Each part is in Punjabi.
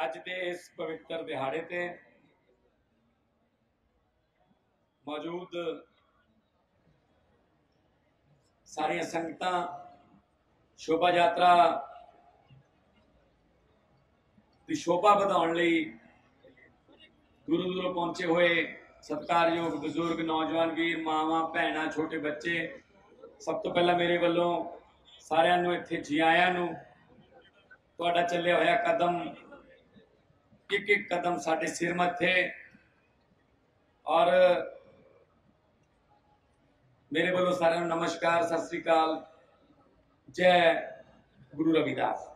ਅੱਜ ਦੇ ਇਸ ਪਵਿੱਤਰ ਦਿਹਾੜੇ ਤੇ ਮੌਜੂਦ ਸਾਰੀਆਂ ਸੰਗਤਾਂ, ਸ਼ੋਭਾ ਯਾਤਰਾ ਦੀ ਸ਼ੋਭਾ ਵਧਾਉਣ ਲਈ ਦੂਰੋਂ ਦੂਰੋਂ ਪਹੁੰਚੇ ਹੋਏ ਸਤਿਕਾਰਯੋਗ ਬਜ਼ੁਰਗ, ਨੌਜਵਾਨ ਵੀਰ, ਮਾਵਾਂ, ਭੈਣਾਂ, ਛੋਟੇ ਬੱਚੇ, ਸਭ ਤੋਂ ਪਹਿਲਾਂ ਮੇਰੇ ਵੱਲੋਂ ਸਾਰਿਆਂ ਨੂੰ ਇੱਥੇ ਜੀ ਆਇਆਂ ਨੂੰ ਤੁਹਾਡਾ ਚੱਲਿਆ ਹੋਇਆ ਕਦਮ ਇੱਕ ਇੱਕ ਕਦਮ ਸਾਡੇ ਸਿਰ ਮੱਥੇ। ਔਰ ਮੇਰੇ ਵੱਲੋਂ ਸਾਰਿਆਂ ਨੂੰ ਨਮਸਕਾਰ, ਸਤਿ ਸ੍ਰੀ ਅਕਾਲ। ਜੈ ਗੁਰੂ ਰਵਿਦਾਸ।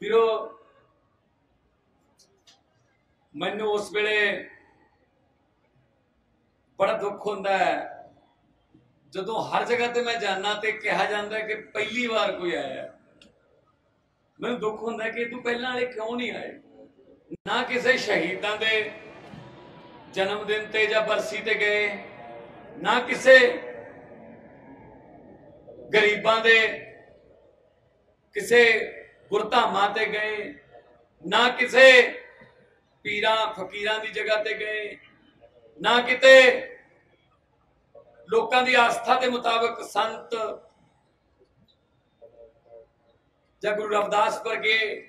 ਵੀਰੋ, ਮੈਨੂੰ ਉਸ ਵੇਲੇ ਬੜਾ ਦੁੱਖ ਹੁੰਦਾ ਹੈ। ਜਦੋਂ ਹਰ ਜਗ੍ਹਾ ਤੇ ਮੈਂ ਜਾਣਾ ਤੇ ਕਿਹਾ ਜਾਂਦਾ ਕਿ ਪਹਿਲੀ ਵਾਰ ਕੋਈ ਆਇਆ। ਮੈਨੂੰ ਦੁੱਖ ਹੁੰਦਾ ਕਿ ਤੂੰ ਪਹਿਲਾਂ ਵਾਲੇ ਕਿਉਂ ਨਹੀਂ ਆਏ? ਨਾ ਕਿਸੇ ਸ਼ਹੀਦਾਂ ਦੇ ਜਨਮ ਦਿਨ ਤੇ ਜਾਂ ਬਰਸੀ ਤੇ ਗਏ, ਨਾ ਕਿਸੇ ਗਰੀਬਾਂ ਦੇ ਕਿਸੇ ਗੁਰਧਾਮਾਂ ਤੇ ਗਏ, ਨਾ ਕਿਸੇ ਪੀਰਾਂ, ਫਕੀਰਾਂ ਦੀ ਜਗ੍ਹਾ ਤੇ ਗਏ, ਨਾ ਕਿਤੇ ਲੋਕਾਂ ਦੀ ਆਸਥਾ ਦੇ ਮੁਤਾਬਕ ਸੰਤ ਜਾਂ ਗੁਰੂ ਰਵਿਦਾਸ ਵਰਗੇ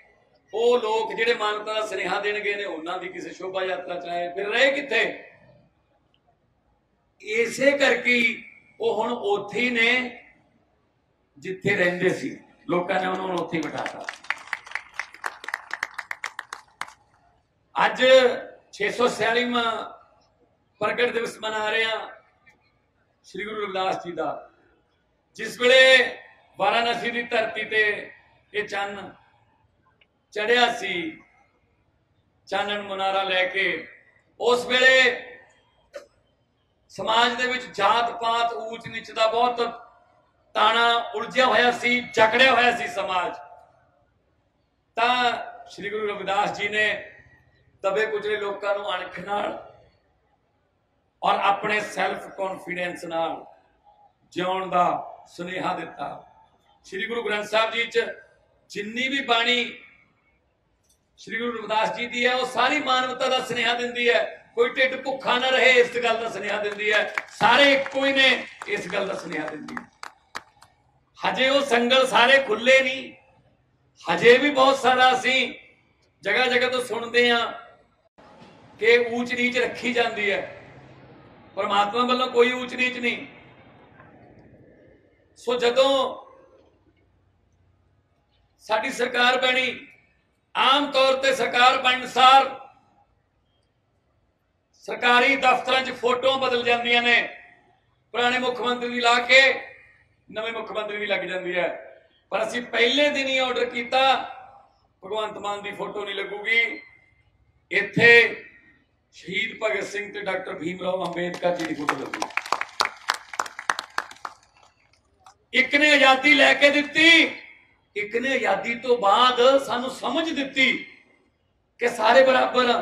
ਉਹ ਲੋਕ ਜਿਹੜੇ ਮਾਨਵਤਾ ਦਾ ਸੁਨੇਹਾ ਦੇਣਗੇ ਨੇ, ਉਹਨਾਂ ਦੀ ਕਿਸੇ ਸ਼ੋਭਾ ਯਾਤਰਾ ਚ ਆਏ। ਫਿਰ ਰਹੇ ਕਿੱਥੇ? ਇਸੇ ਕਰਕੇ ਉਹ ਹੁਣ ਉੱਥੇ ਹੀ ਨੇ, ਜਿੱਥੇ ਰਹਿੰਦੇ ਸੀ। ਲੋਕਾਂ ਨੇ ਉਹਨਾਂ ਨੂੰ ਉੱਥੇ ਬਿਠਾਤਾ। ਅੱਜ 646ਵਾਂ ਪ੍ਰਗਟ ਦਿਵਸ ਮਨਾ ਰਹੇ ਹਾਂ ਸ੍ਰੀ ਗੁਰੂ ਰਵਿਦਾਸ ਜੀ ਦਾ, ਜਿਸ ਵੇਲੇ ਵਾਰਾਣਸੀ ਦੀ ਧਰਤੀ ਤੇ ਇਹ ਚੰਨ ਚੜਿਆ ਸੀ। ਚਾਨਣ ਮੁਨਾਰਾ ਲੈ ਕੇ ਉਸ ਵੇਲੇ ਸਮਾਜ ਦੇ ਵਿੱਚ ਜਾਤ ਪਾਤ ਊਚ ਨੀਚ ਦਾ ਬਹੁਤ ਤਾਣਾ ਉਲਝਿਆ ਹੋਇਆ ਸੀ, ਜਕੜਿਆ ਹੋਇਆ ਸੀ ਸਮਾਜ। ਤਾਂ ਸ੍ਰੀ ਗੁਰੂ ਰਵਿਦਾਸ ਜੀ ਨੇ ਦਬੇ ਕੁਚਲੇ ਲੋਕਾਂ ਨੂੰ ਅਣਖ ਨਾਲ ਔਰ ਆਪਣੇ ਸੈਲਫ ਕੌਨਫੀਡੈਂਸ ਨਾਲ ਜਿਉਣ ਦਾ ਸੁਨੇਹਾ ਦਿੱਤਾ। ਸ੍ਰੀ ਗੁਰੂ ਗ੍ਰੰਥ ਸਾਹਿਬ ਜੀ ਚ ਜਿੰਨੀ ਵੀ ਬਾਣੀ ਸ੍ਰੀ ਗੁਰੂ ਰਵਿਦਾਸ ਜੀ ਦੀ ਹੈ, ਉਹ ਸਾਰੀ ਮਾਨਵਤਾ ਦਾ ਸੁਨੇਹਾ ਦਿੰਦੀ ਹੈ। ਕੋਈ ਢਿੱਡ ਭੁੱਖਾ ਨਾ ਰਹੇ, ਇਸ ਗੱਲ ਦਾ ਸੁਨੇਹਾ ਦਿੰਦੀ ਹੈ। ਸਾਰੇ ਇੱਕੋ ਹੀ ਨੇ, ਇਸ ਗੱਲ ਦਾ ਸੁਨੇਹਾ ਦਿੰਦੀ ਹੈ। ਹਜੇ ਉਹ ਸੰਗਲ ਸਾਰੇ ਖੁੱਲੇ ਨਹੀਂ। ਹਜੇ ਵੀ ਬਹੁਤ ਸਾਰਾ ਅਸੀਂ ਜਗ੍ਹਾ ਜਗ੍ਹਾ ਤੋਂ ਸੁਣਦੇ ਆ ਕਿ ਊਚ ਨੀਚ ਰੱਖੀ ਜਾਂਦੀ ਹੈ। ਪਰਮਾਤਮਾ ਵੱਲੋਂ ਕੋਈ ਊਚ ਨੀਚ ਨਹੀਂ। ਸੋ ਜਦੋਂ ਸਾਡੀ ਸਰਕਾਰ ਬਣੀ। ਆਮ ਤੌਰ ਤੇ ਸਰਕਾਰ ਬਣਨ ਸਾਰ ਸਰਕਾਰੀ ਦਫ਼ਤਰਾਂ 'ਚ ਫੋਟੋਆਂ ਬਦਲ ਜਾਂਦੀਆਂ ਨੇ। ਪੁਰਾਣੇ ਮੁੱਖ ਮੰਤਰੀ ਦੀ ਲਾ ਕੇ ਨਵੇਂ ਮੁੱਖ ਮੰਤਰੀ ਦੀ ਲੱਗ ਜਾਂਦੀ ਹੈ। ਪਰ ਅਸੀਂ ਪਹਿਲੇ ਦਿਨ ਹੀ ਆਰਡਰ ਕੀਤਾ, ਭਗਵੰਤ ਮਾਨ ਦੀ ਫੋਟੋ ਨਹੀਂ ਲੱਗੂਗੀ। ਇੱਥੇ ਸ਼ਹੀਦ ਭਗਤ ਸਿੰਘ ਤੇ ਡਾਕਟਰ ਭੀਮ ਰਾਓ ਅੰਬੇਦਕਰ ਜੀ ਦੀ ਫੋਟੋ ਲੱਗੂਗੀ। ਇੱਕ ਨੇ ਆਜ਼ਾਦੀ ਲੈ ਕੇ ਦਿੱਤੀ ਇੱਕ ਨੇ ਆਜ਼ਾਦੀ ਤੋਂ ਬਾਅਦ ਸਾਨੂੰ ਸਮਝ ਦਿੱਤੀ ਕਿ ਸਾਰੇ ਬਰਾਬਰ ਆ।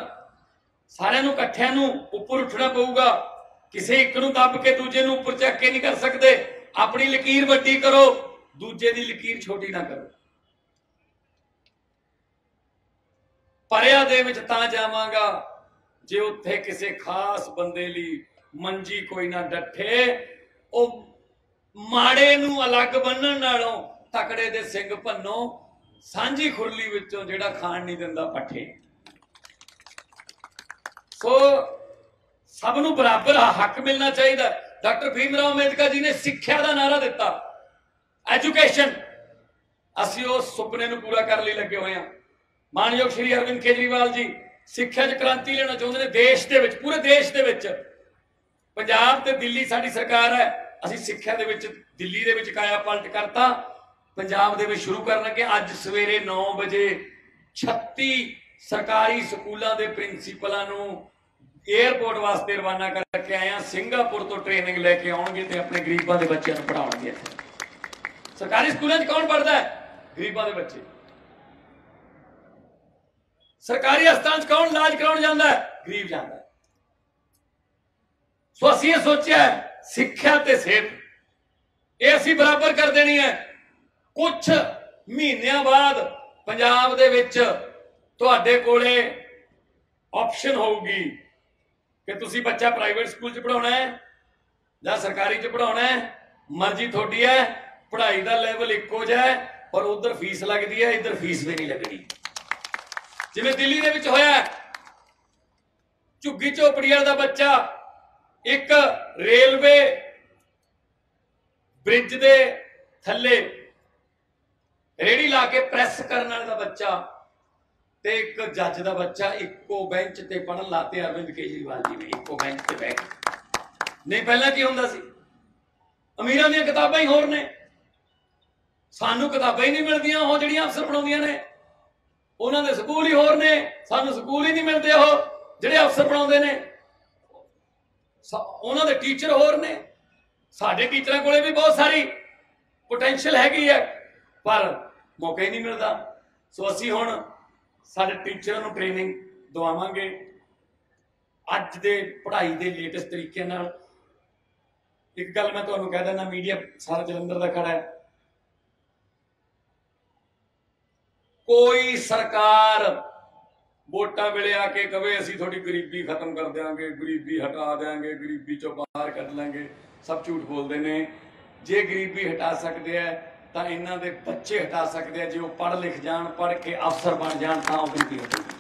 ਸਾਰਿਆਂ ਨੂੰ ਇਕੱਠਿਆਂ ਨੂੰ ਉੱਪਰ ਉੱਠਣਾ ਪਊਗਾ। ਕਿਸੇ ਇੱਕ ਨੂੰ ਦੱਬ ਕੇ ਦੂਜੇ ਨੂੰ ਉੱਪਰ ਚੱਕ ਕੇ ਨਹੀਂ ਕਰ ਸਕਦੇ। ਆਪਣੀ ਲਕੀਰ ਵੱਡੀ ਕਰੋ, ਦੂਜੇ ਦੀ ਲਕੀਰ ਛੋਟੀ ਨਾ ਕਰੋ। ਪਰਿਆ ਦੇ ਵਿੱਚ ਤਾਂ ਜਾਵਾਂਗਾ, ਜੇ ਉੱਥੇ ਕਿਸੇ ਖਾਸ ਬੰਦੇ ਲਈ ਮੰਜੀ ਕੋਈ ਨਾ ਡੱਠੇ, ਉਹ ਮਾੜੇ ਨੂੰ ਅਲੱਗ ਬੰਨਣ ਨਾਲੋਂ ਤਕੜੇ ਦੇ ਸਿੰਘ ਭੰਨੋ, ਸਾਂਝੀ ਖੁਰਲੀ ਵਿੱਚੋਂ ਜਿਹੜਾ ਖਾਣ ਨਹੀਂ ਦਿੰਦਾ ਪੱਠੇ। ਸੋ ਸਭ ਨੂੰ ਬਰਾਬਰ ਹੱਕ ਮਿਲਣਾ ਚਾਹੀਦਾ। ਡਾਕਟਰ ਭੀਮ ਰਾਓ ਅੰਬੇਦਕਰ ਜੀ ਨੇ ਸਿੱਖਿਆ ਦਾ ਨਾਰਾ ਦਿੱਤਾ। ਐਜੂਕੇਸ਼ਨ ਅਸੀਂ ਉਹ ਸੁਪਨੇ ਨੂੰ ਪੂਰਾ ਕਰਨ ਲਈ ਲੱਗੇ ਹੋਏ ਹਾਂ। ਮਾਨਯੋਗ ਸ਼੍ਰੀ ਅਰਵਿੰਦ ਕੇਜਰੀਵਾਲ ਜੀ, ਸਿੱਖਿਆ 'ਚ ਕ੍ਰਾਂਤੀ ਲੈਣਾ ਚਾਹੁੰਦੇ ਨੇ ਦੇਸ਼ ਦੇ ਵਿੱਚ, ਪੂਰੇ ਦੇਸ਼ ਦੇ ਵਿੱਚ। ਪੰਜਾਬ ਤੇ ਦਿੱਲੀ ਸਾਡੀ ਸਰਕਾਰ ਹੈ। ਅਸੀਂ ਸਿੱਖਿਆ ਦੇ ਵਿੱਚ ਦਿੱਲੀ ਦੇ ਵਿੱਚ ਕਾਇਆ ਪਲਟ ਕਰਤਾ। ਪੰਜਾਬ ਦੇ ਵਿੱਚ ਸ਼ੁਰੂ ਕਰਨ ਲੱਗੇ। ਅੱਜ ਸਵੇਰੇ 9 ਵਜੇ 36 ਸਰਕਾਰੀ ਸਕੂਲਾਂ ਦੇ ਪ੍ਰਿੰਸੀਪਲਾਂ ਨੂੰ 에ਅਰਪੋਰਟ ਵਾਸਤੇ ਰਵਾਨਾ ਕਰਕੇ ਆਇਆ ਸਿੰਗਾਪੁਰ ਤੋਂ ਟ੍ਰੇਨਿੰਗ ਲੈ ਕੇ ਆਉਣਗੇ ਤੇ ਆਪਣੇ ਗਰੀਬਾਂ ਦੇ ਬੱਚਿਆਂ ਨੂੰ ਪੜਾਉਣਗੇ ਸਰਕਾਰੀ ਸਕੂਲਾਂ 'ਚ ਕੌਣ ਪੜਦਾ ਹੈ? ਗਰੀਬਾਂ ਦੇ ਬੱਚੇ। ਸਰਕਾਰੀ ਹਸਪਤਾਲਾਂ 'ਚ ਕੌਣ ਇਲਾਜ ਕਰਾਉਣ ਜਾਂਦਾ ਹੈ? ਗਰੀਬ ਜਾਂਦਾ ਹੈ। ਸੋ ਅਸੀਂ ਇਹ ਸੋਚਿਆ ਸਿੱਖਿਆ ਤੇ ਸਿਹਤ। ਇਹ ਅਸੀਂ ਬਰਾਬਰ ਕਰ ਦੇਣੀ ਹੈ। ਕੁਝ ਮਹੀਨਿਆਂ ਬਾਅਦ ਪੰਜਾਬ ਦੇ ਵਿੱਚ ਤੁਹਾਡੇ ਕੋਲੇ ਆਪਸ਼ਨ ਹੋਊਗੀ ਕਿ ਤੁਸੀਂ ਬੱਚਾ ਪ੍ਰਾਈਵੇਟ ਸਕੂਲ 'ਚ ਪੜਾਉਣਾ ਹੈ ਜਾਂ ਸਰਕਾਰੀ 'ਚ ਪੜਾਉਣਾ ਹੈ। ਮਰਜ਼ੀ ਤੁਹਾਡੀ ਹੈ, ਪੜ੍ਹਾਈ ਦਾ ਲੈਵਲ ਇੱਕੋ ਜਿਹਾ ਹੈ, ਪਰ ਉਧਰ ਫੀਸ ਲੱਗਦੀ ਹੈ, ਇੱਧਰ ਫੀਸ ਵੀ ਨਹੀਂ ਲੱਗਦੀ। ਜਿਵੇਂ ਦਿੱਲੀ ਦੇ ਵਿੱਚ ਹੋਇਆ ਝੁੱਗੀ ਝੋਪੜੀਆਂ ਦਾ ਬੱਚਾ ਇੱਕ ਰੇਲਵੇ ਬ੍ਰਿਜ ਦੇ ਥੱਲੇ ਰੇੜੀ ਲਾ ਕੇ ਪ੍ਰੈਸ ਕਰਨ ਵਾਲੇ ਦਾ ਬੱਚਾ ਤੇ ਇੱਕ ਜੱਜ ਦਾ ਬੱਚਾ ਇੱਕੋ ਬੈਂਚ ਤੇ ਪੜਨ ਲਾਤੇ ਅਰਵਿੰਦ ਕੇਜਰੀਵਾਲ ਜੀ ਨੇ ਇੱਕੋ ਬੈਂਚ ਤੇ ਬੈਠ ਨਹੀਂ, ਪਹਿਲਾਂ ਕੀ ਹੁੰਦਾ ਸੀ? ਅਮੀਰਾਂ ਦੀਆਂ ਕਿਤਾਬਾਂ ਹੀ ਹੋਰ ਨੇ। ਸਾਨੂੰ ਕਿਤਾਬਾਂ ਹੀ ਨਹੀਂ ਮਿਲਦੀਆਂ, ਉਹ ਜਿਹੜੀਆਂ ਅਫਸਰ ਬਣਾਉਂਦੀਆਂ ਨੇ। ਉਹਨਾਂ ਦੇ ਸਕੂਲ ਹੀ ਹੋਰ ਨੇ, ਸਾਨੂੰ ਸਕੂਲ ਹੀ ਨਹੀਂ ਮਿਲਦੇ ਉਹ, ਜਿਹੜੇ ਅਫਸਰ ਬਣਾਉਂਦੇ ਨੇ। ਉਹਨਾਂ ਦੇ ਟੀਚਰ ਹੋਰ ਨੇ। ਸਾਡੇ ਟੀਚਰਾਂ ਕੋਲੇ ਵੀ ਬਹੁਤ ਸਾਰੀ ਪੋਟੈਂਸ਼ੀਅਲ ਹੈਗੀ ਹੈ, ਪਰ ਮੌਕਾ ਹੀ ਨਹੀਂ ਮਿਲਦਾ। ਸੋ ਅਸੀਂ ਹੁਣ ਸਾਡੇ ਟੀਚਰਾਂ ਨੂੰ ਟ੍ਰੇਨਿੰਗ ਦਵਾਵਾਂਗੇ। ਅੱਜ ਦੇ ਪੜ੍ਹਾਈ ਦੇ ਲੇਟੈਸਟ ਤਰੀਕੇ ਨਾਲ। ਇੱਕ ਗੱਲ ਮੈਂ ਤੁਹਾਨੂੰ ਕਹਿ ਦਿੰਦਾ ਮੀਡੀਆ ਸਾਰਾ ਜਲੰਧਰ ਦਾ ਖੜਾ ਹੈ। ਕੋਈ ਸਰਕਾਰ ਵੋਟਾਂ ਵੇਲੇ ਆ ਕੇ ਕਵੇ, ਅਸੀਂ ਤੁਹਾਡੀ ਗਰੀਬੀ ਖਤਮ ਕਰ ਦਿਆਂਗੇ, ਗਰੀਬੀ ਹਟਾ ਦਿਆਂਗੇ, ਗਰੀਬੀ ਚੋਂ ਬਾਹਰ ਕੱਢ ਲਾਂਗੇ। ਸਭ ਝੂਠ ਬੋਲਦੇ ਨੇ। ਜੇ ਗਰੀਬੀ ਹਟਾ ਸਕਦੇ ਆ ਤਾਂ ਇਹਨਾਂ ਦੇ ਬੱਚੇ ਹਟਾ ਸਕਦੇ ਆ। ਜੇ ਉਹ ਪੜ੍ਹ ਲਿਖ ਜਾਣ, ਪੜ੍ਹ ਕੇ ਅਫਸਰ ਬਣ ਜਾਣ, ਤਾਂ ਉਹ ਗਰੀਬੀ ਹਟੇਗੀ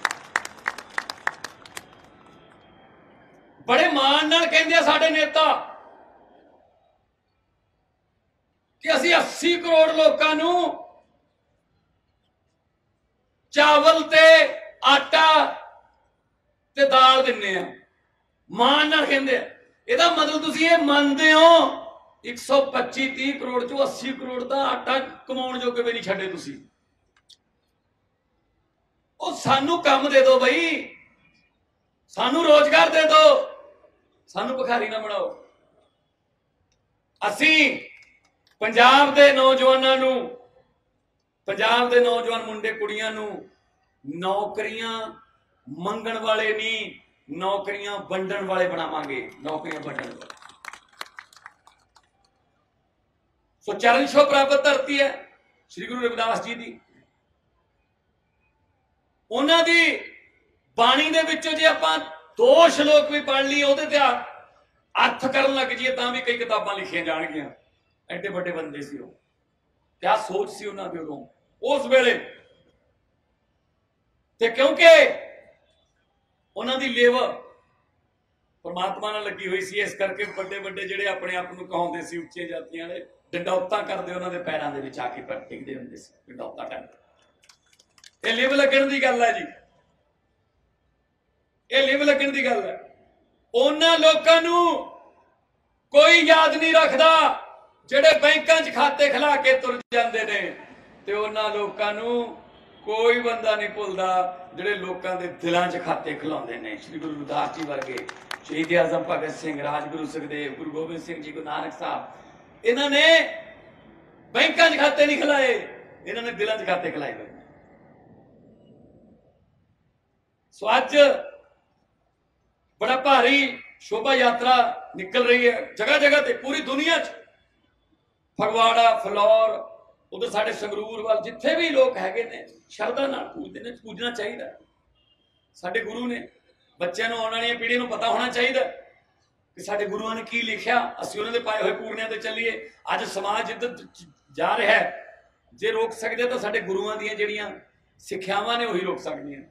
ਬੜੇ ਮਾਣ ਨਾਲ ਕਹਿੰਦੇ ਆ ਸਾਡੇ ਨੇਤਾ ਕਿ ਅਸੀਂ 80 ਕਰੋੜ ਲੋਕਾਂ ਨੂੰ ਚਾਵਲ ਤੇ ਆਟਾ ਤੇ ਦਾਲ ਦਿੰਨੇ ਆ। ਮਾਣ ਨਾਲ ਕਹਿੰਦੇ ਆ। ਇਹਦਾ ਮਤਲਬ ਤੁਸੀਂ ਇਹ ਮੰਨਦੇ ਹੋ 125 30 ਕਰੋੜ ਚੋਂ 80 ਕਰੋੜ ਦਾ ਆਟਾ ਕਮਾਉਣ ਜੋਗੇ ਵੀ ਨਹੀਂ ਛੱਡੇ ਤੁਸੀਂ। ਉਹ ਸਾਨੂੰ ਕੰਮ ਦੇ ਦਿਓ ਬਈ। ਸਾਨੂੰ ਰੋਜ਼ਗਾਰ ਦੇ ਦਿਓ। ਸਾਨੂੰ ਭਿਖਾਰੀ ਨਾ ਬਣਾਓ। ਅਸੀਂ ਪੰਜਾਬ ਦੇ ਨੌਜਵਾਨਾਂ ਨੂੰ, ਪੰਜਾਬ ਦੇ ਨੌਜਵਾਨ ਮੁੰਡੇ ਕੁੜੀਆਂ ਨੂੰ ਨੌਕਰੀਆਂ ਮੰਗਣ ਵਾਲੇ ਨਹੀਂ, ਨੌਕਰੀਆਂ ਵੰਡਣ ਵਾਲੇ ਬਣਾਵਾਂਗੇ। ਨੌਕਰੀਆਂ ਵੰਡਣ ਵਾਲੇ। ਸੋ ਚਰਨ ਛੋ ਪ੍ਰਾਪਤ ਧਰਤੀ ਹੈ, ਸ੍ਰੀ ਗੁਰੂ ਰਵਿਦਾਸ ਜੀ ਦੀ। ਉਹਨਾਂ ਦੀ ਬਾਣੀ ਦੇ ਵਿੱਚੋਂ ਜੇ ਆਪਾਂ ਦੋ ਸ਼ਲੋਕ ਵੀ ਪੜ੍ਹ ਲਈ ਉਹਦੇ ਤੇ ਅਰਥ ਕਰਨ ਲੱਗ ਜੀਏ ਤਾਂ ਵੀ ਕਈ ਕਿਤਾਬਾਂ ਲਿਖੀਆਂ ਜਾਣਗੀਆਂ। ਐਡੇ ਵੱਡੇ ਬੰਦੇ ਸੀ ਉਹ। ਕਿਆ ਸੋਚ ਸੀ ਉਹਨਾਂ ਦੇ ਉਦੋਂ। ਉਸ ਵੇਲੇ ਤੇ ਕਿਉਂਕਿ ਉਹਨਾਂ ਦੀ ਲੇਵ ਪਰਮਾਤਮਾ ਨਾਲ ਲੱਗੀ ਹੋਈ ਸੀ, ਇਸ ਕਰਕੇ ਵੱਡੇ ਵੱਡੇ ਜਿਹੜੇ ਆਪਣੇ ਆਪ ਨੂੰ ਕਹਾਉਂਦੇ ਸੀ ਉੱਚੇ ਜਾਤੀਆਂ ਵਾਲੇ ਡੰਡੌਤਾਂ ਕਰਦੇ ਉਹਨਾਂ ਦੇ ਪੈਰਾਂ ਦੇ ਵਿੱਚ ਆ ਕੇ ਟਿਕਦੇ ਹੁੰਦੇ ਸੀ, ਡੰਡੌਤਾਂ ਕਰਦੇ। ਇਹ ਲੇਵ ਲੱਗਣ ਦੀ ਗੱਲ ਹੈ ਜੀ। ਇਹ ਲਿਵ ਲੱਗਣ ਦੀ ਗੱਲ ਹੈ। ਉਹਨਾਂ ਲੋਕਾਂ ਨੂੰ ਕੋਈ ਯਾਦ ਨਹੀਂ ਰੱਖਦਾ ਜਿਹੜੇ ਬੈਂਕਾਂ 'ਚ ਖਾਤੇ ਖਿਲਾ ਕੇ ਤੁਰ ਜਾਂਦੇ ਨੇ ਤੇ ਉਹਨਾਂ ਲੋਕਾਂ ਨੂੰ ਕੋਈ ਬੰਦਾ ਨਹੀਂ ਭੁੱਲਦਾ ਜਿਹੜੇ ਲੋਕਾਂ ਦੇ ਦਿਲਾਂ 'ਚ ਖਾਤੇ ਖਿਲਾਉਂਦੇ ਨੇ। ਸ੍ਰੀ ਗੁਰੂ ਰਵਿਦਾਸ ਜੀ ਵਰਗੇ ਸ਼ਹੀਦ ਆਜ਼ਮ ਭਗਤ ਸਿੰਘ, ਰਾਜਗੁਰੂ ਸੁਖਦੇਵ, ਗੁਰੂ ਗੋਬਿੰਦ ਸਿੰਘ ਜੀ, ਗੁਰੂ ਨਾਨਕ ਸਾਹਿਬ ਇਹਨਾਂ ਨੇ ਬੈਂਕਾਂ 'ਚ ਖਾਤੇ ਨਹੀਂ ਖਿਲਾਏ। ਇਹਨਾਂ ਨੇ ਦਿਲਾਂ 'ਚ ਖਾਤੇ ਖਿਲਾਏ ਹੋਏ। ਸੋ ਅੱਜ ਬੜਾ ਭਾਰੀ ਸ਼ੋਭਾ ਯਾਤਰਾ ਨਿਕਲ ਰਹੀ ਹੈ। ਜਗ੍ਹਾ ਜਗ੍ਹਾ ਤੇ ਪੂਰੀ ਦੁਨੀਆ 'ਚ। ਫਗਵਾੜਾ, ਫਲੌਰ, ਉਧਰ ਸਾਡੇ ਸੰਗਰੂਰ ਵੱਲ ਜਿੱਥੇ ਵੀ ਲੋਕ ਹੈਗੇ ਨੇ, ਸ਼ਰਧਾ ਨਾਲ ਪੂਜਦੇ ਨੇ, ਪੂਜਣਾ ਚਾਹੀਦਾ। ਸਾਡੇ ਗੁਰੂ ਨੇ, ਬੱਚਿਆਂ ਨੂੰ ਆਉਣ ਵਾਲੀਆਂ ਪੀੜ੍ਹੀਆਂ ਨੂੰ ਪਤਾ ਹੋਣਾ ਚਾਹੀਦਾ। ਕਿ ਸਾਡੇ ਗੁਰੂਆਂ ਨੇ ਕੀ ਲਿਖਿਆ ਅਸੀਂ ਉਹਨਾਂ ਦੇ ਪਾਏ ਹੋਏ ਪੂਰਨਿਆਂ ਤੇ ਚੱਲੀਏ ਅੱਜ ਸਮਾਜ ਜਿੱਦ ਜਾ ਰਿਹਾ ਹੈ ਜੇ ਰੋਕ ਸਕਦੇ ਤਾਂ ਸਾਡੇ ਗੁਰੂਆਂ ਦੀਆਂ ਜਿਹੜੀਆਂ ਸਿੱਖਿਆਵਾਂ ਨੇ ਉਹੀ ਰੋਕ ਸਕਦੀਆਂ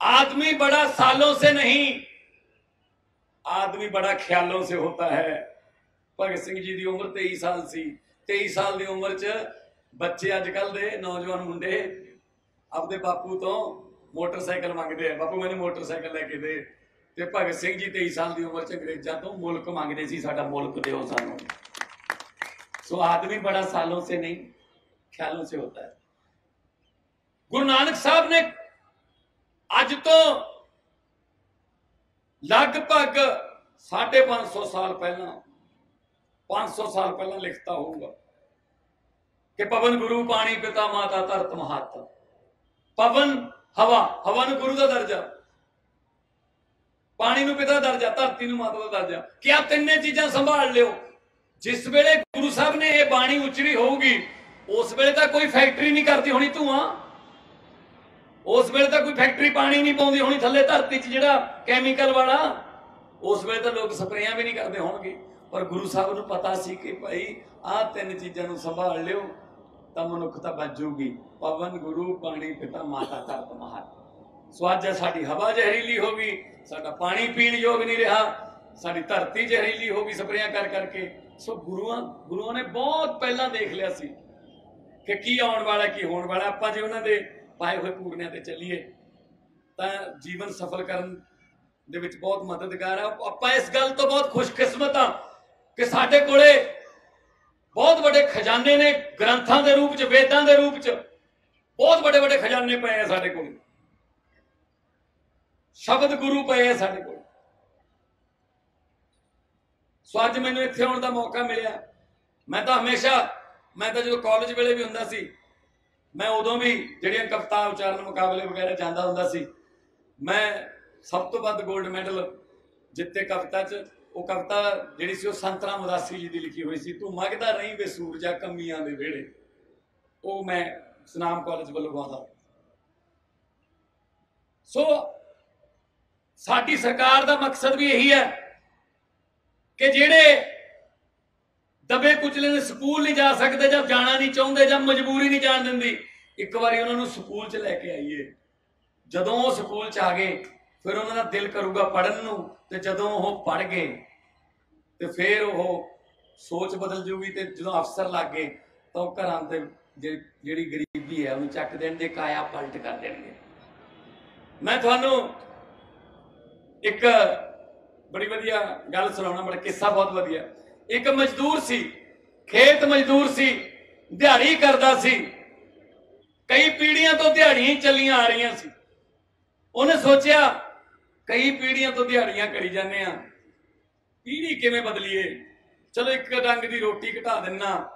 आदमी बड़ा सालों से नहीं ਆਦਮੀ ਬੜਾ ਖਿਆਲੋਂ ਸੇ ਹੋਤਾ ਹੈ ਭਗਤ ਸਿੰਘ ਜੀ ਦੀ ਉਮਰ 23 ਸਾਲ ਸੀ 23 ਸਾਲ ਦੀ ਉਮਰ 'ਚ ਬੱਚੇ ਅੱਜ ਕੱਲ ਦੇ ਨੌਜਵਾਨ ਮੁੰਡੇ ਆਪਦੇ ਬਾਪੂ ਤੋਂ ਮੋਟਰਸਾਈਕਲ ਮੰਗਦੇ ਆ ਬਾਪੂ ਮੈਨੂੰ ਮੋਟਰਸਾਈਕਲ ਲੈ ਕੇ ਦੇ ਤੇ ਭਗਤ ਸਿੰਘ ਜੀ 23 ਸਾਲ ਦੀ ਉਮਰ 'ਚ ਅੰਗਰੇਜ਼ਾਂ ਤੋਂ ਮੁਲਕ ਮੰਗਦੇ ਸੀ, ਸਾਡਾ ਮੁਲਕ ਦਿਓ ਸਾਨੂੰ। ਸੋ ਆਦਮੀ ਬੜਾ ਸਾਲੋਂ ਸੇ ਨਹੀਂ, ਖਿਆਲੋਂ ਸੇ ਹੋਤਾ ਹੈ। ਗੁਰੂ ਨਾਨਕ ਸਾਹਿਬ ਨੇ ਅੱਜ ਤੋਂ ਲਗਭਗ 550 ਸਾਲ ਪਹਿਲਾਂ 500 ਸਾਲ ਪਹਿਲਾਂ ਲਿਖਤਾ ਹੋਊਗਾ ਕਿ ਪਵਨ ਗੁਰੂ ਪਾਣੀ ਪਿਤਾ ਮਾਤਾ ਧਰਤ ਮਹਤ ਪਵਨ ਹਵਾ ਹਵਾ ਨੂੰ ਗੁਰੂ ਦਾ ਦਰਜਾ। ਪਾਣੀ ਨੂੰ ਪਿਤਾ ਦਾ ਦਰਜਾ ਧਰਤੀ ਨੂੰ ਮਾਤਾ ਦਾ ਦਰਜਾ ਕਿ ਆ ਤਿੰਨੇ ਚੀਜ਼ਾਂ ਸੰਭਾਲ ਲਿਓ। ਜਿਸ ਵੇਲੇ ਗੁਰੂ ਸਾਹਿਬ ਨੇ ਇਹ ਬਾਣੀ ਉਚਰੀ ਹੋਊਗੀ, ਉਸ ਵੇਲੇ ਤਾਂ ਕੋਈ ਫੈਕਟਰੀ ਨਹੀਂ ਕਰਦੀ ਹੋਣੀ ਧੂਆਂ। ਉਸ ਵੇਲੇ ਤਾਂ ਕੋਈ ਫੈਕਟਰੀ ਪਾਣੀ ਨਹੀਂ ਪਾਉਂਦੀ ਹੋਣੀ ਥੱਲੇ ਧਰਤੀ 'ਚ ਜਿਹੜਾ ਕੈਮੀਕਲ ਵਾਲਾ। ਉਸ ਵੇਲੇ ਤਾਂ ਲੋਕ ਸਪਰੇਆਂ ਵੀ ਨਹੀਂ ਕਰਦੇ ਹੋਣਗੇ। ਪਰ ਗੁਰੂ ਸਾਹਿਬ ਨੂੰ ਪਤਾ ਸੀ ਕਿ ਭਾਈ ਆਹ ਤਿੰਨ ਚੀਜ਼ਾਂ ਨੂੰ ਸੰਭਾਲ ਲਿਓ, ਤਾਂ ਮਨੁੱਖਤਾ ਬਚੂਗੀ ਪਵਨ ਗੁਰੂ, ਪਾਣੀ ਪਿਤਾ, ਮਾਤਾ, ਧਰਤ ਮਹਾਤ ਸੋ ਅੱਜ ਸਾਡੀ ਹਵਾ ਜ਼ਹਿਰੀਲੀ ਹੋ ਗਈ, ਸਾਡਾ ਪਾਣੀ ਪੀਣ ਯੋਗ ਨਹੀਂ ਰਿਹਾ, ਸਾਡੀ ਧਰਤੀ ਜ਼ਹਿਰੀਲੀ ਹੋ ਗਈ ਸਪਰੇਆਂ ਕਰ ਕਰਕੇ। ਸੋ ਗੁਰੂਆਂ ਗੁਰੂਆਂ ਨੇ ਬਹੁਤ ਪਹਿਲਾਂ ਦੇਖ ਲਿਆ ਸੀ ਕਿ ਕੀ ਆਉਣ ਵਾਲਾ, ਕੀ ਹੋਣ ਵਾਲਾ। ਆਪਾਂ ਜੇ ਉਹਨਾਂ ਦੇ ਪਾਏ ਹੋਏ ਪੂਰਨਿਆਂ ਤੇ ਚੱਲੀਏ, ਤਾਂ ਜੀਵਨ ਸਫਲ ਕਰਨ ਦੇ ਵਿੱਚ ਬਹੁਤ ਮਦਦਗਾਰ ਆ। ਆਪਾਂ ਇਸ ਗੱਲ ਤੋਂ ਬਹੁਤ ਖੁਸ਼ਕਿਸਮਤ ਆ ਕਿ ਸਾਡੇ ਕੋਲੇ ਬਹੁਤ ਵੱਡੇ ਖਜ਼ਾਨੇ ਨੇ, ਗ੍ਰੰਥਾਂ ਦੇ ਰੂਪ ਚ, ਵੇਦਾਂ ਦੇ ਰੂਪ ਚ, ਬਹੁਤ ਵੱਡੇ ਵੱਡੇ ਖਜ਼ਾਨੇ ਪਏ ਆ ਸਾਡੇ ਕੋਲ। ਸ਼ਬਦ ਗੁਰੂ ਪਏ ਆ ਸਾਡੇ ਕੋਲ। ਸੋ ਅੱਜ ਮੈਨੂੰ ਇੱਥੇ ਆਉਣ ਦਾ ਮੌਕਾ ਮਿਲਿਆ। ਮੈਂ ਤਾਂ ਹਮੇਸ਼ਾ, ਮੈਂ ਤਾਂ ਜਦੋਂ ਕਾਲਜ ਵੇਲੇ ਵੀ ਹੁੰਦਾ ਸੀ, ਮੈਂ ਉਦੋਂ ਵੀ ਜਿਹੜੀਆਂ ਕਵਿਤਾ ਉਚਾਰਨ ਮੁਕਾਬਲੇ ਵਗੈਰਾ ਜਾਂਦਾ ਹੁੰਦਾ ਸੀ, ਮੈਂ ਸਭ ਤੋਂ ਵੱਧ 골ਡ ਮੈਡਲ ਜਿੱਤੇ ਕਵਿਤਾ 'ਚ। ਉਹ ਕਵਿਤਾ ਜਿਹੜੀ ਸੀ ਉਹ ਸੰਤਰਾ ਉਦਾਸੀ ਜੀ ਦੀ ਲਿਖੀ ਹੋਈ ਸੀ, ਤੂੰ ਮੰਗਦਾ ਨਹੀਂ ਵੇ ਸੂਰਜਾ ਕਮੀਆਂ ਦੇ ਵਿਹੜੇ। ਉਹ ਮੈਂ ਸਨਾਮ ਕਾਲਜ ਵੱਲੋਂ ਗਾਉਂਦਾ। ਸੋ ਸਾਡੀ ਸਰਕਾਰ ਦਾ ਮਕਸਦ ਵੀ ਇਹੀ ਹੈ ਕਿ ਜਿਹੜੇ ਦਬੇ ਕੁਚਲੇ ਨੇ ਸਕੂਲ ਨਹੀਂ ਜਾ ਸਕਦੇ ਜਾਂ ਜਾਣਾ ਨਹੀਂ ਚਾਹੁੰਦੇ ਜਾਂ ਮਜਬੂਰੀ ਨਹੀਂ ਜਾਣ ਦਿੰਦੀ, ਇੱਕ ਵਾਰੀ ਉਹਨਾਂ ਨੂੰ ਸਕੂਲ 'ਚ ਲੈ ਕੇ ਆਈਏ। ਜਦੋਂ ਉਹ ਸਕੂਲ 'ਚ ਆ ਗਏ, ਫਿਰ ਉਹਨਾਂ ਦਾ ਦਿਲ ਕਰੂਗਾ ਪੜਨ ਨੂੰ ਤੇ ਜਦੋਂ ਉਹ ਪੜ ਗਏ, ਤੇ ਫਿਰ ਉਹ ਸੋਚ ਬਦਲ ਜੂਗੀ ਤੇ ਜਦੋਂ ਅਫਸਰ ਲੱਗ ਗਏ, ਤਾਂ ਉਹ ਘਰਾਂ ਤੇ ਜਿਹੜੀ ਗਰੀਬੀ ਹੈ ਉਹਨੂੰ ਚੱਕ ਦੇਣਗੇ, ਕਾਇਆ ਪਲਟ ਕਰ ਦੇਣਗੇ। ਮੈਂ ਤੁਹਾਨੂੰ ਇੱਕ ਬੜੀ ਵਧੀਆ ਗੱਲ ਸੁਣਾਉਣਾ ਬੜਾ ਕਿੱਸਾ ਬਹੁਤ ਵਧੀਆ। ਇੱਕ ਮਜ਼ਦੂਰ ਸੀ, ਖੇਤ ਮਜ਼ਦੂਰ ਸੀ, ਦਿਹਾੜੀ ਕਰਦਾ ਸੀ। ਕਈ ਪੀੜ੍ਹੀਆਂ ਤੋਂ ਦਿਹਾੜੀਆਂ ਹੀ ਚੱਲੀਆਂ ਆ ਰਹੀਆਂ ਸੀ। ਉਹਨੇ ਸੋਚਿਆ, ਕਈ ਪੀੜ੍ਹੀਆਂ ਤੋਂ ਦਿਹਾੜੀਆਂ ਕਰੀ ਜਾਂਦੇ ਆ ਪੀੜ੍ਹੀ ਕਿਵੇਂ ਬਦਲੀਏ? ਚਲੋ ਇੱਕ ਡੰਗ ਦੀ ਰੋਟੀ ਘਟਾ ਦਿੰਨਾ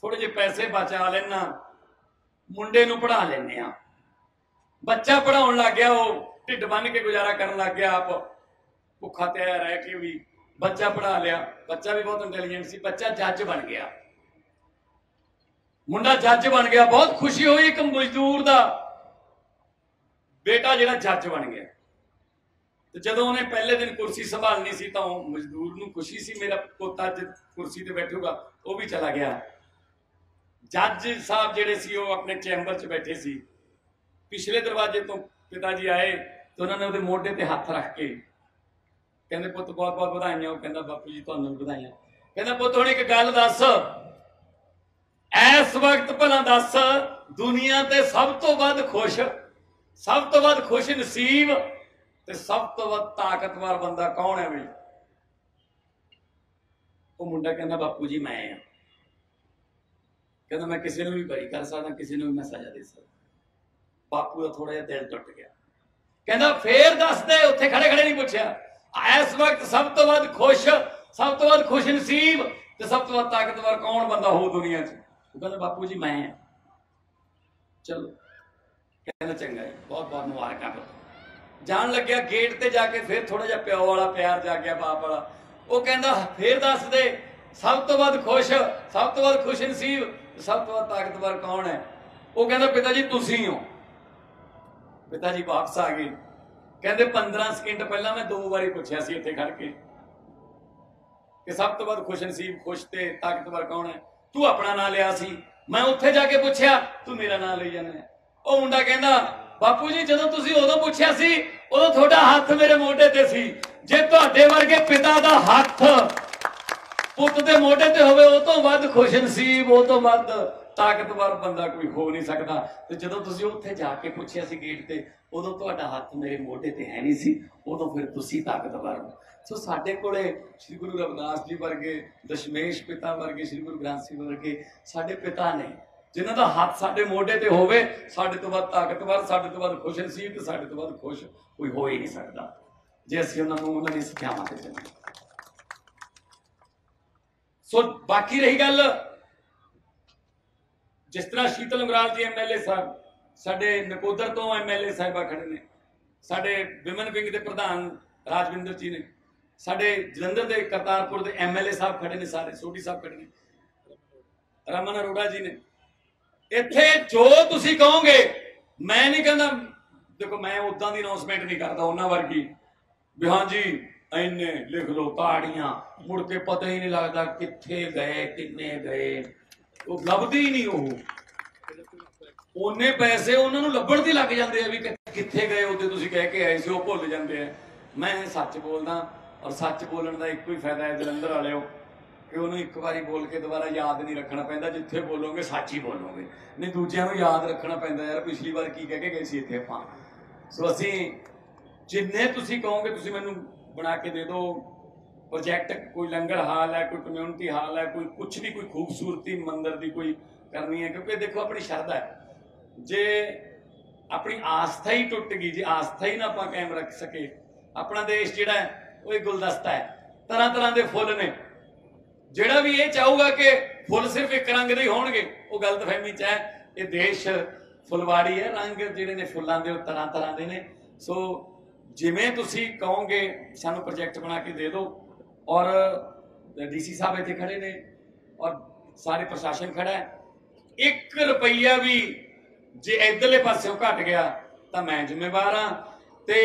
ਥੋੜੇ ਜਿਹੇ ਪੈਸੇ ਬਚਾ ਲੈਣਾ ਮੁੰਡੇ ਨੂੰ ਪੜਾ ਲੈਣੇ ਆ ਬੱਚਾ ਪੜਾਉਣ ਲੱਗ ਗਿਆ ਉਹ। ਢਿੱਡ ਬੰਨ ਕੇ ਗੁਜ਼ਾਰਾ ਕਰਨ ਲੱਗ ਗਿਆ ਆਪ। ਭੁੱਖਾ ਤੇ ਰਹਿ ਕੇ ਵੀ ਬੱਚਾ ਪੜਾ ਲਿਆ। ਬੱਚਾ ਵੀ ਬਹੁਤ ਇੰਟੈਲੀਜੈਂਟ ਸੀ, ਬੱਚਾ ਜੱਜ ਬਣ ਗਿਆ। ਮੁੰਡਾ ਜੱਜ ਬਣ ਗਿਆ, ਬਹੁਤ ਖੁਸ਼ੀ ਹੋਈ ਇੱਕ ਮਜ਼ਦੂਰ ਦਾ। ਬੇਟਾ ਜਿਹੜਾ ਜੱਜ ਬਣ ਗਿਆ। ਤੇ ਜਦੋਂ ਉਹਨੇ ਪਹਿਲੇ ਦਿਨ ਕੁਰਸੀ ਸੰਭਾਲਣੀ ਸੀ ਤਾਂ ਉਹ ਮਜ਼ਦੂਰ ਨੂੰ ਖੁਸ਼ੀ ਸੀ, ਮੇਰਾ ਪੋਤਾ ਅੱਜ ਕੁਰਸੀ ਤੇ ਬੈਠੂਗਾ, ਉਹ ਵੀ ਚਲਾ ਗਿਆ। ਜੱਜ ਸਾਹਿਬ ਜਿਹੜੇ ਸੀ, ਉਹ ਆਪਣੇ ਚੈਂਬਰ 'ਚ ਬੈਠੇ ਸੀ। ਪਿਛਲੇ ਦਰਵਾਜ਼ੇ ਤੋਂ ਪਿਤਾ ਜੀ ਆਏ। ਤੇ ਉਹਨਾਂ ਨੇ ਉਹਦੇ ਮੋਢੇ ਤੇ ਹੱਥ ਰੱਖ ਕੇ ਕਹਿੰਦੇ, ਪੁੱਤ, ਬਹੁਤ ਬਹੁਤ ਵਧਾਈਆਂ। ਉਹ ਕਹਿੰਦਾ, ਬਾਪੂ ਜੀ, ਤੁਹਾਨੂੰ ਵੀ ਵਧਾਈਆਂ। ਕਹਿੰਦਾ, ਪੁੱਤ, ਹੁਣ ਇੱਕ ਗੱਲ ਦੱਸ। ਇਸ ਵਕਤ ਭਲਾ ਦੱਸ, ਦੁਨੀਆ ਤੇ ਸਭ ਤੋਂ ਵੱਧ ਖੁਸ਼, ਸਭ ਤੋਂ ਵੱਧ ਖੁਸ਼ ਨਸੀਬ ਤੇ ਸਭ ਤੋਂ ਵੱਧ ਤਾਕਤਵਰ ਬੰਦਾ ਕੌਣ ਹੈ ਬਈ? ਉਹ ਮੁੰਡਾ ਕਹਿੰਦਾ, ਬਾਪੂ ਜੀ, ਮੈਂ ਆ ਕਹਿੰਦਾ, ਮੈਂ ਕਿਸੇ ਨੂੰ ਵੀ ਬਰੀ ਕਰ ਸਕਦਾ, ਕਿਸੇ ਨੂੰ ਵੀ ਮੈਂ ਸਜ਼ਾ ਦੇ ਸਕਦਾ। ਬਾਪੂ ਦਾ ਥੋੜਾ ਜਿਹਾ ਦਿਲ ਟੁੱਟ ਗਿਆ। ਕਹਿੰਦਾ ਫੇਰ ਦੱਸਦੇ ਉੱਥੇ ਖੜੇ ਖੜੇ ਨਹੀਂ ਪੁੱਛਿਆ। ਇਸ ਵਕਤ ਸਭ ਤੋਂ ਵੱਧ ਖੁਸ਼, ਸਭ ਤੋਂ ਵੱਧ ਖੁਸ਼ ਨਸੀਬ ਤੇ ਸਭ ਤੋਂ ਵੱਧ ਤਾਕਤਵਰ ਕੌਣ ਬੰਦਾ ਹੋ ਦੁਨੀਆ 'ਚ? ਉਹ ਕਹਿੰਦਾ, ਬਾਪੂ ਜੀ, ਮੈਂ ਆ ਚਲੋ। ਕਹਿੰਦਾ, ਚੰਗਾ ਜੀ, ਬਹੁਤ ਬਹੁਤ ਮੁਬਾਰਕਾਂ ਫਿਰ। ਜਾਣ ਲੱਗਿਆ ਗੇਟ ਤੇ ਜਾ ਕੇ, ਫਿਰ ਥੋੜਾ ਜਿਹਾ ਪਿਓ ਵਾਲਾ, ਪਿਆਰ ਜਾ ਗਿਆ, ਬਾਪ ਵਾਲਾ। ਉਹ ਕਹਿੰਦਾ, ਫੇਰ ਦੱਸ ਦੇ, ਸਭ ਤੋਂ ਵੱਧ ਖੁਸ਼, ਸਭ ਤੋਂ ਵੱਧ ਖੁਸ਼ ਨਸੀਬ ਸਭ ਤੋਂ ਵੱਧ ਤਾਕਤਵਰ ਕੌਣ ਹੈ? ਉਹ ਕਹਿੰਦਾ, ਪਿਤਾ ਜੀ, ਤੁਸੀਂ ਹੋ। ਪਿਤਾ ਜੀ ਵਾਪਸ ਆ ਗਏ। ਕਹਿੰਦੇ 15 ਸਕਿੰਟ ਪਹਿਲਾਂ ਮੈਂ ਦੋ ਵਾਰੀ ਪੁੱਛਿਆ ਸੀ ਇੱਥੇ ਖੜ ਕੇ ਕਿ ਸਭ ਤੋਂ ਵੱਧ ਖੁਸ਼ ਖੁਸ਼ ਤੇ ਤਾਕਤਵਰ ਕੌਣ ਹੈ? ਤੂੰ ਆਪਣਾ ਨਾਂ ਲਿਆ ਸੀ। ਮੈਂ ਉੱਥੇ ਜਾ ਕੇ ਪੁੱਛਿਆ, ਤੂੰ ਮੇਰਾ ਨਾਂ ਲਈ ਜਾਂਦਾ ਉਹ ਮੁੰਡਾ ਕਹਿੰਦਾ, ਬਾਪੂ ਜੀ, ਜਦੋਂ ਤੁਸੀਂ ਉਦੋਂ ਪੁੱਛਿਆ ਸੀ, ਉਦੋਂ ਤੁਹਾਡਾ ਹੱਥ ਮੇਰੇ ਮੋਢੇ ਤੇ ਸੀ। ਜੇ ਤੁਹਾਡੇ ਵਰਗੇ ਪਿਤਾ ਦਾ ਹੱਥ ਪੁੱਤ ਦੇ ਮੋਢੇ ਤੇ ਹੋਵੇ, ਉਹ ਤੋਂ ਵੱਧ ਖੁਸ਼ ਨਸੀਬ, ਉਹ ਤੋਂ ਵੱਧ ਤਾਕਤਵਰ ਬੰਦਾ ਕੋਈ ਹੋ ਨਹੀਂ ਸਕਦਾ। ਤੇ ਜਦੋਂ ਤੁਸੀਂ ਉੱਥੇ ਜਾ ਕੇ ਪੁੱਛਿਆ ਸੀ ਗੇਟ ਤੇ, ਉਦੋਂ ਤੁਹਾਡਾ ਹੱਥ ਮੇਰੇ ਮੋਢੇ ਤੇ ਹੈ ਨਹੀਂ ਸੀ। ਉਦੋਂ ਫਿਰ ਤੁਸੀਂ ਤਾਕਤਵਰ ਹੋ। ਸੋ ਸਾਡੇ ਕੋਲੇ ਸ੍ਰੀ ਗੁਰੂ ਰਵਿਦਾਸ ਜੀ ਵਰਗੇ, ਦਸ਼ਮੇਸ਼ ਪਿਤਾ ਵਰਗੇ, ਸ੍ਰੀ ਗੁਰੂ ਗ੍ਰੰਥ ਸਾਹਿਬ ਵਰਗੇ ਸਾਡੇ ਪਿਤਾ ਨੇ, ਜਿਨ੍ਹਾਂ ਦਾ ਹੱਥ ਸਾਡੇ ਮੋਢੇ ਤੇ ਹੋਵੇ, ਸਾਡੇ ਤੋਂ ਵੱਧ ਤਾਕਤਵਰ, ਸਾਡੇ ਤੋਂ ਵੱਧ ਖੁਸ਼ ਨਸੀਬ ਤੇ ਸਾਡੇ ਤੋਂ ਵੱਧ ਖੁਸ਼ ਕੋਈ ਹੋ ਹੀ ਨਹੀਂ ਸਕਦਾ। ਜੇ ਅਸੀਂ ਉਹਨਾਂ ਨੂੰ ਉਹਨਾਂ ਦੀ ਸਿੱਖਿਆਵਾਂ ਤੇ ਚੱਲੀਏ। ਸੋ ਬਾਕੀ ਰਹੀ ਗੱਲ ਜਿਸ ਤਰ੍ਹਾਂ ਸ਼ੀਤਲ ਉਂਗਰਾਲ ਜੀ ਐਮਐਲਏ ਸਾਹਿਬ, ਸਾਡੇ ਨਕੋਦਰ ਤੋਂ ਐਮਐਲਏ ਸਾਹਿਬਾ ਖੜੇ ਨੇ, ਸਾਡੇ ਵਿਮਨ ਵਿੰਗ ਦੇ ਪ੍ਰਧਾਨ ਰਾਜਵਿੰਦਰ ਜੀ ਨੇ, ਸਾਡੇ ਜਲੰਧਰ ਦੇ ਕਰਤਾਰਪੁਰ ਦੇ ਐਮਐਲਏ ਸਾਹਿਬ ਖੜੇ ਨੇ ਸਾਰੇ, ਸੋਢੀ ਸਾਹਿਬ ਖੜੇ ਨੇ, ਰਮਨ ਅਰੋੜਾ ਜੀ ਨੇ। ਇੱਥੇ ਜੋ ਤੁਸੀਂ ਕਹੋਗੇ, ਮੈਂ ਨਹੀਂ ਕਹਿੰਦਾ, ਦੇਖੋ ਮੈਂ ਉਦਾਂ ਦੀ ਅਨਾਉਂਸਮੈਂਟ ਨਹੀਂ ਕਰਦਾ, ਉਹਨਾਂ ਵਰਗੀ। ਵੀ ਹਾਂਜੀ, ਇੰਨੇ ਲਿਖ ਲਓ ਤਾੜੀਆਂ, ਮੁੜ ਕੇ ਪਤਾ ਹੀ ਨਹੀਂ ਲੱਗਦਾ ਕਿੱਥੇ ਗਏ, ਕਿੰਨੇ ਗਏ। ਉਹ ਲੱਭਦੇ ਹੀ ਨਹੀਂ ਉਹ। ਉਹਨੇ ਪੈਸੇ ਉਹਨਾਂ ਨੂੰ ਲੱਭਣ ਦੀ ਲੱਗ ਜਾਂਦੇ ਆ ਵੀ ਕਿੱਥੇ ਗਏ ਉਹਦੇ ਤੁਸੀਂ ਕਹਿ ਕੇ ਆਏ ਸੀ, ਉਹ ਭੁੱਲ ਜਾਂਦੇ ਆ। ਮੈਂ ਸੱਚ ਬੋਲਦਾ ਔਰ ਸੱਚ ਬੋਲਣ ਦਾ ਇੱਕੋ ਹੀ ਫਾਇਦਾ ਹੈ ਜਲੰਧਰ ਵਾਲਿਓ, ਕਿ ਉਹਨੂੰ ਇੱਕ ਵਾਰੀ ਬੋਲ ਕੇ ਦੁਬਾਰਾ ਯਾਦ ਨਹੀਂ ਰੱਖਣਾ ਪੈਂਦਾ, ਜਿੱਥੇ ਬੋਲੋਗੇ ਸੱਚ ਹੀ ਬੋਲੋਗੇ। ਨਹੀਂ, ਦੂਜਿਆਂ ਨੂੰ ਯਾਦ ਰੱਖਣਾ ਪੈਂਦਾ ਯਾਰ, ਪਿਛਲੀ ਵਾਰ ਕੀ ਕਹਿ ਕੇ ਗਏ ਸੀ ਇੱਥੇ ਆਪਾਂ। ਸੋ ਅਸੀਂ ਜਿੰਨੇ ਤੁਸੀਂ ਕਹੋਗੇ, ਤੁਸੀਂ ਮੈਨੂੰ ਬਣਾ ਕੇ ਦੇ ਦਿਓ। ਪ੍ਰੋਜੈਕਟ, ਕੋਈ ਲੰਗਰ ਹਾਲ ਹੈ, ਕੋਈ ਕਮਿਊਨਿਟੀ ਹਾਲ ਹੈ, ਕੋਈ ਕੁਛ ਵੀ, ਕੋਈ ਖੂਬਸੂਰਤੀ ਮੰਦਰ ਦੀ ਕੋਈ ਕਰਨੀ ਹੈ, ਕਿਉਂਕਿ ਦੇਖੋ ਆਪਣੀ ਸ਼ਰਧਾ ਹੈ। ਜੇ ਆਪਣੀ ਆਸਥਾ ਹੀ ਟੁੱਟ ਗਈ, ਜੇ ਆਸਥਾ ਹੀ ਨਾ ਆਪਾਂ ਕਾਇਮ ਰੱਖ ਸਕੇ ਆਪਣਾ ਦੇਸ਼ ਜਿਹੜਾ ਹੈ, ਉਹ ਇੱਕ ਗੁਲਦਸਤਾ ਹੈ। ਤਰ੍ਹਾਂ ਤਰ੍ਹਾਂ ਦੇ ਫੁੱਲ ਨੇ। ਜਿਹੜਾ ਵੀ ਇਹ ਚਾਹੂਗਾ ਕਿ ਫੁੱਲ ਸਿਰਫ ਇੱਕ ਰੰਗ ਦੇ ਹੀ ਹੋਣਗੇ, ਉਹ ਗਲਤਫਹਿਮੀ ਚ ਹੈ। ਇਹ ਦੇਸ਼ ਫੁਲਵਾੜੀ ਹੈ, ਰੰਗ ਜਿਹੜੇ ਨੇ ਫੁੱਲਾਂ ਦੇ, ਉਹ ਤਰ੍ਹਾਂ ਤਰ੍ਹਾਂ ਦੇ ਨੇ। ਸੋ ਜਿਵੇਂ ਤੁਸੀਂ ਕਹੋਗੇ, ਸਾਨੂੰ ਪ੍ਰੋਜੈਕਟ ਬਣਾ ਕੇ ਦੇ ਦਿਓ। ਔਰ ਡੀਸੀ ਸਾਹਿਬ ਇੱਥੇ ਖੜੇ ਨੇ ਔਰ ਸਾਰੇ ਪ੍ਰਸ਼ਾਸਨ ਖੜਾ ਹੈ। 1 ਰੁਪਈਆ ਵੀ ਜੇ ਇਧਰਲੇ ਪਾਸਿਓਂ ਘਟ ਗਿਆ ਤਾਂ ਮੈਂ ਜ਼ਿੰਮੇਵਾਰ ਹਾਂ ਤੇ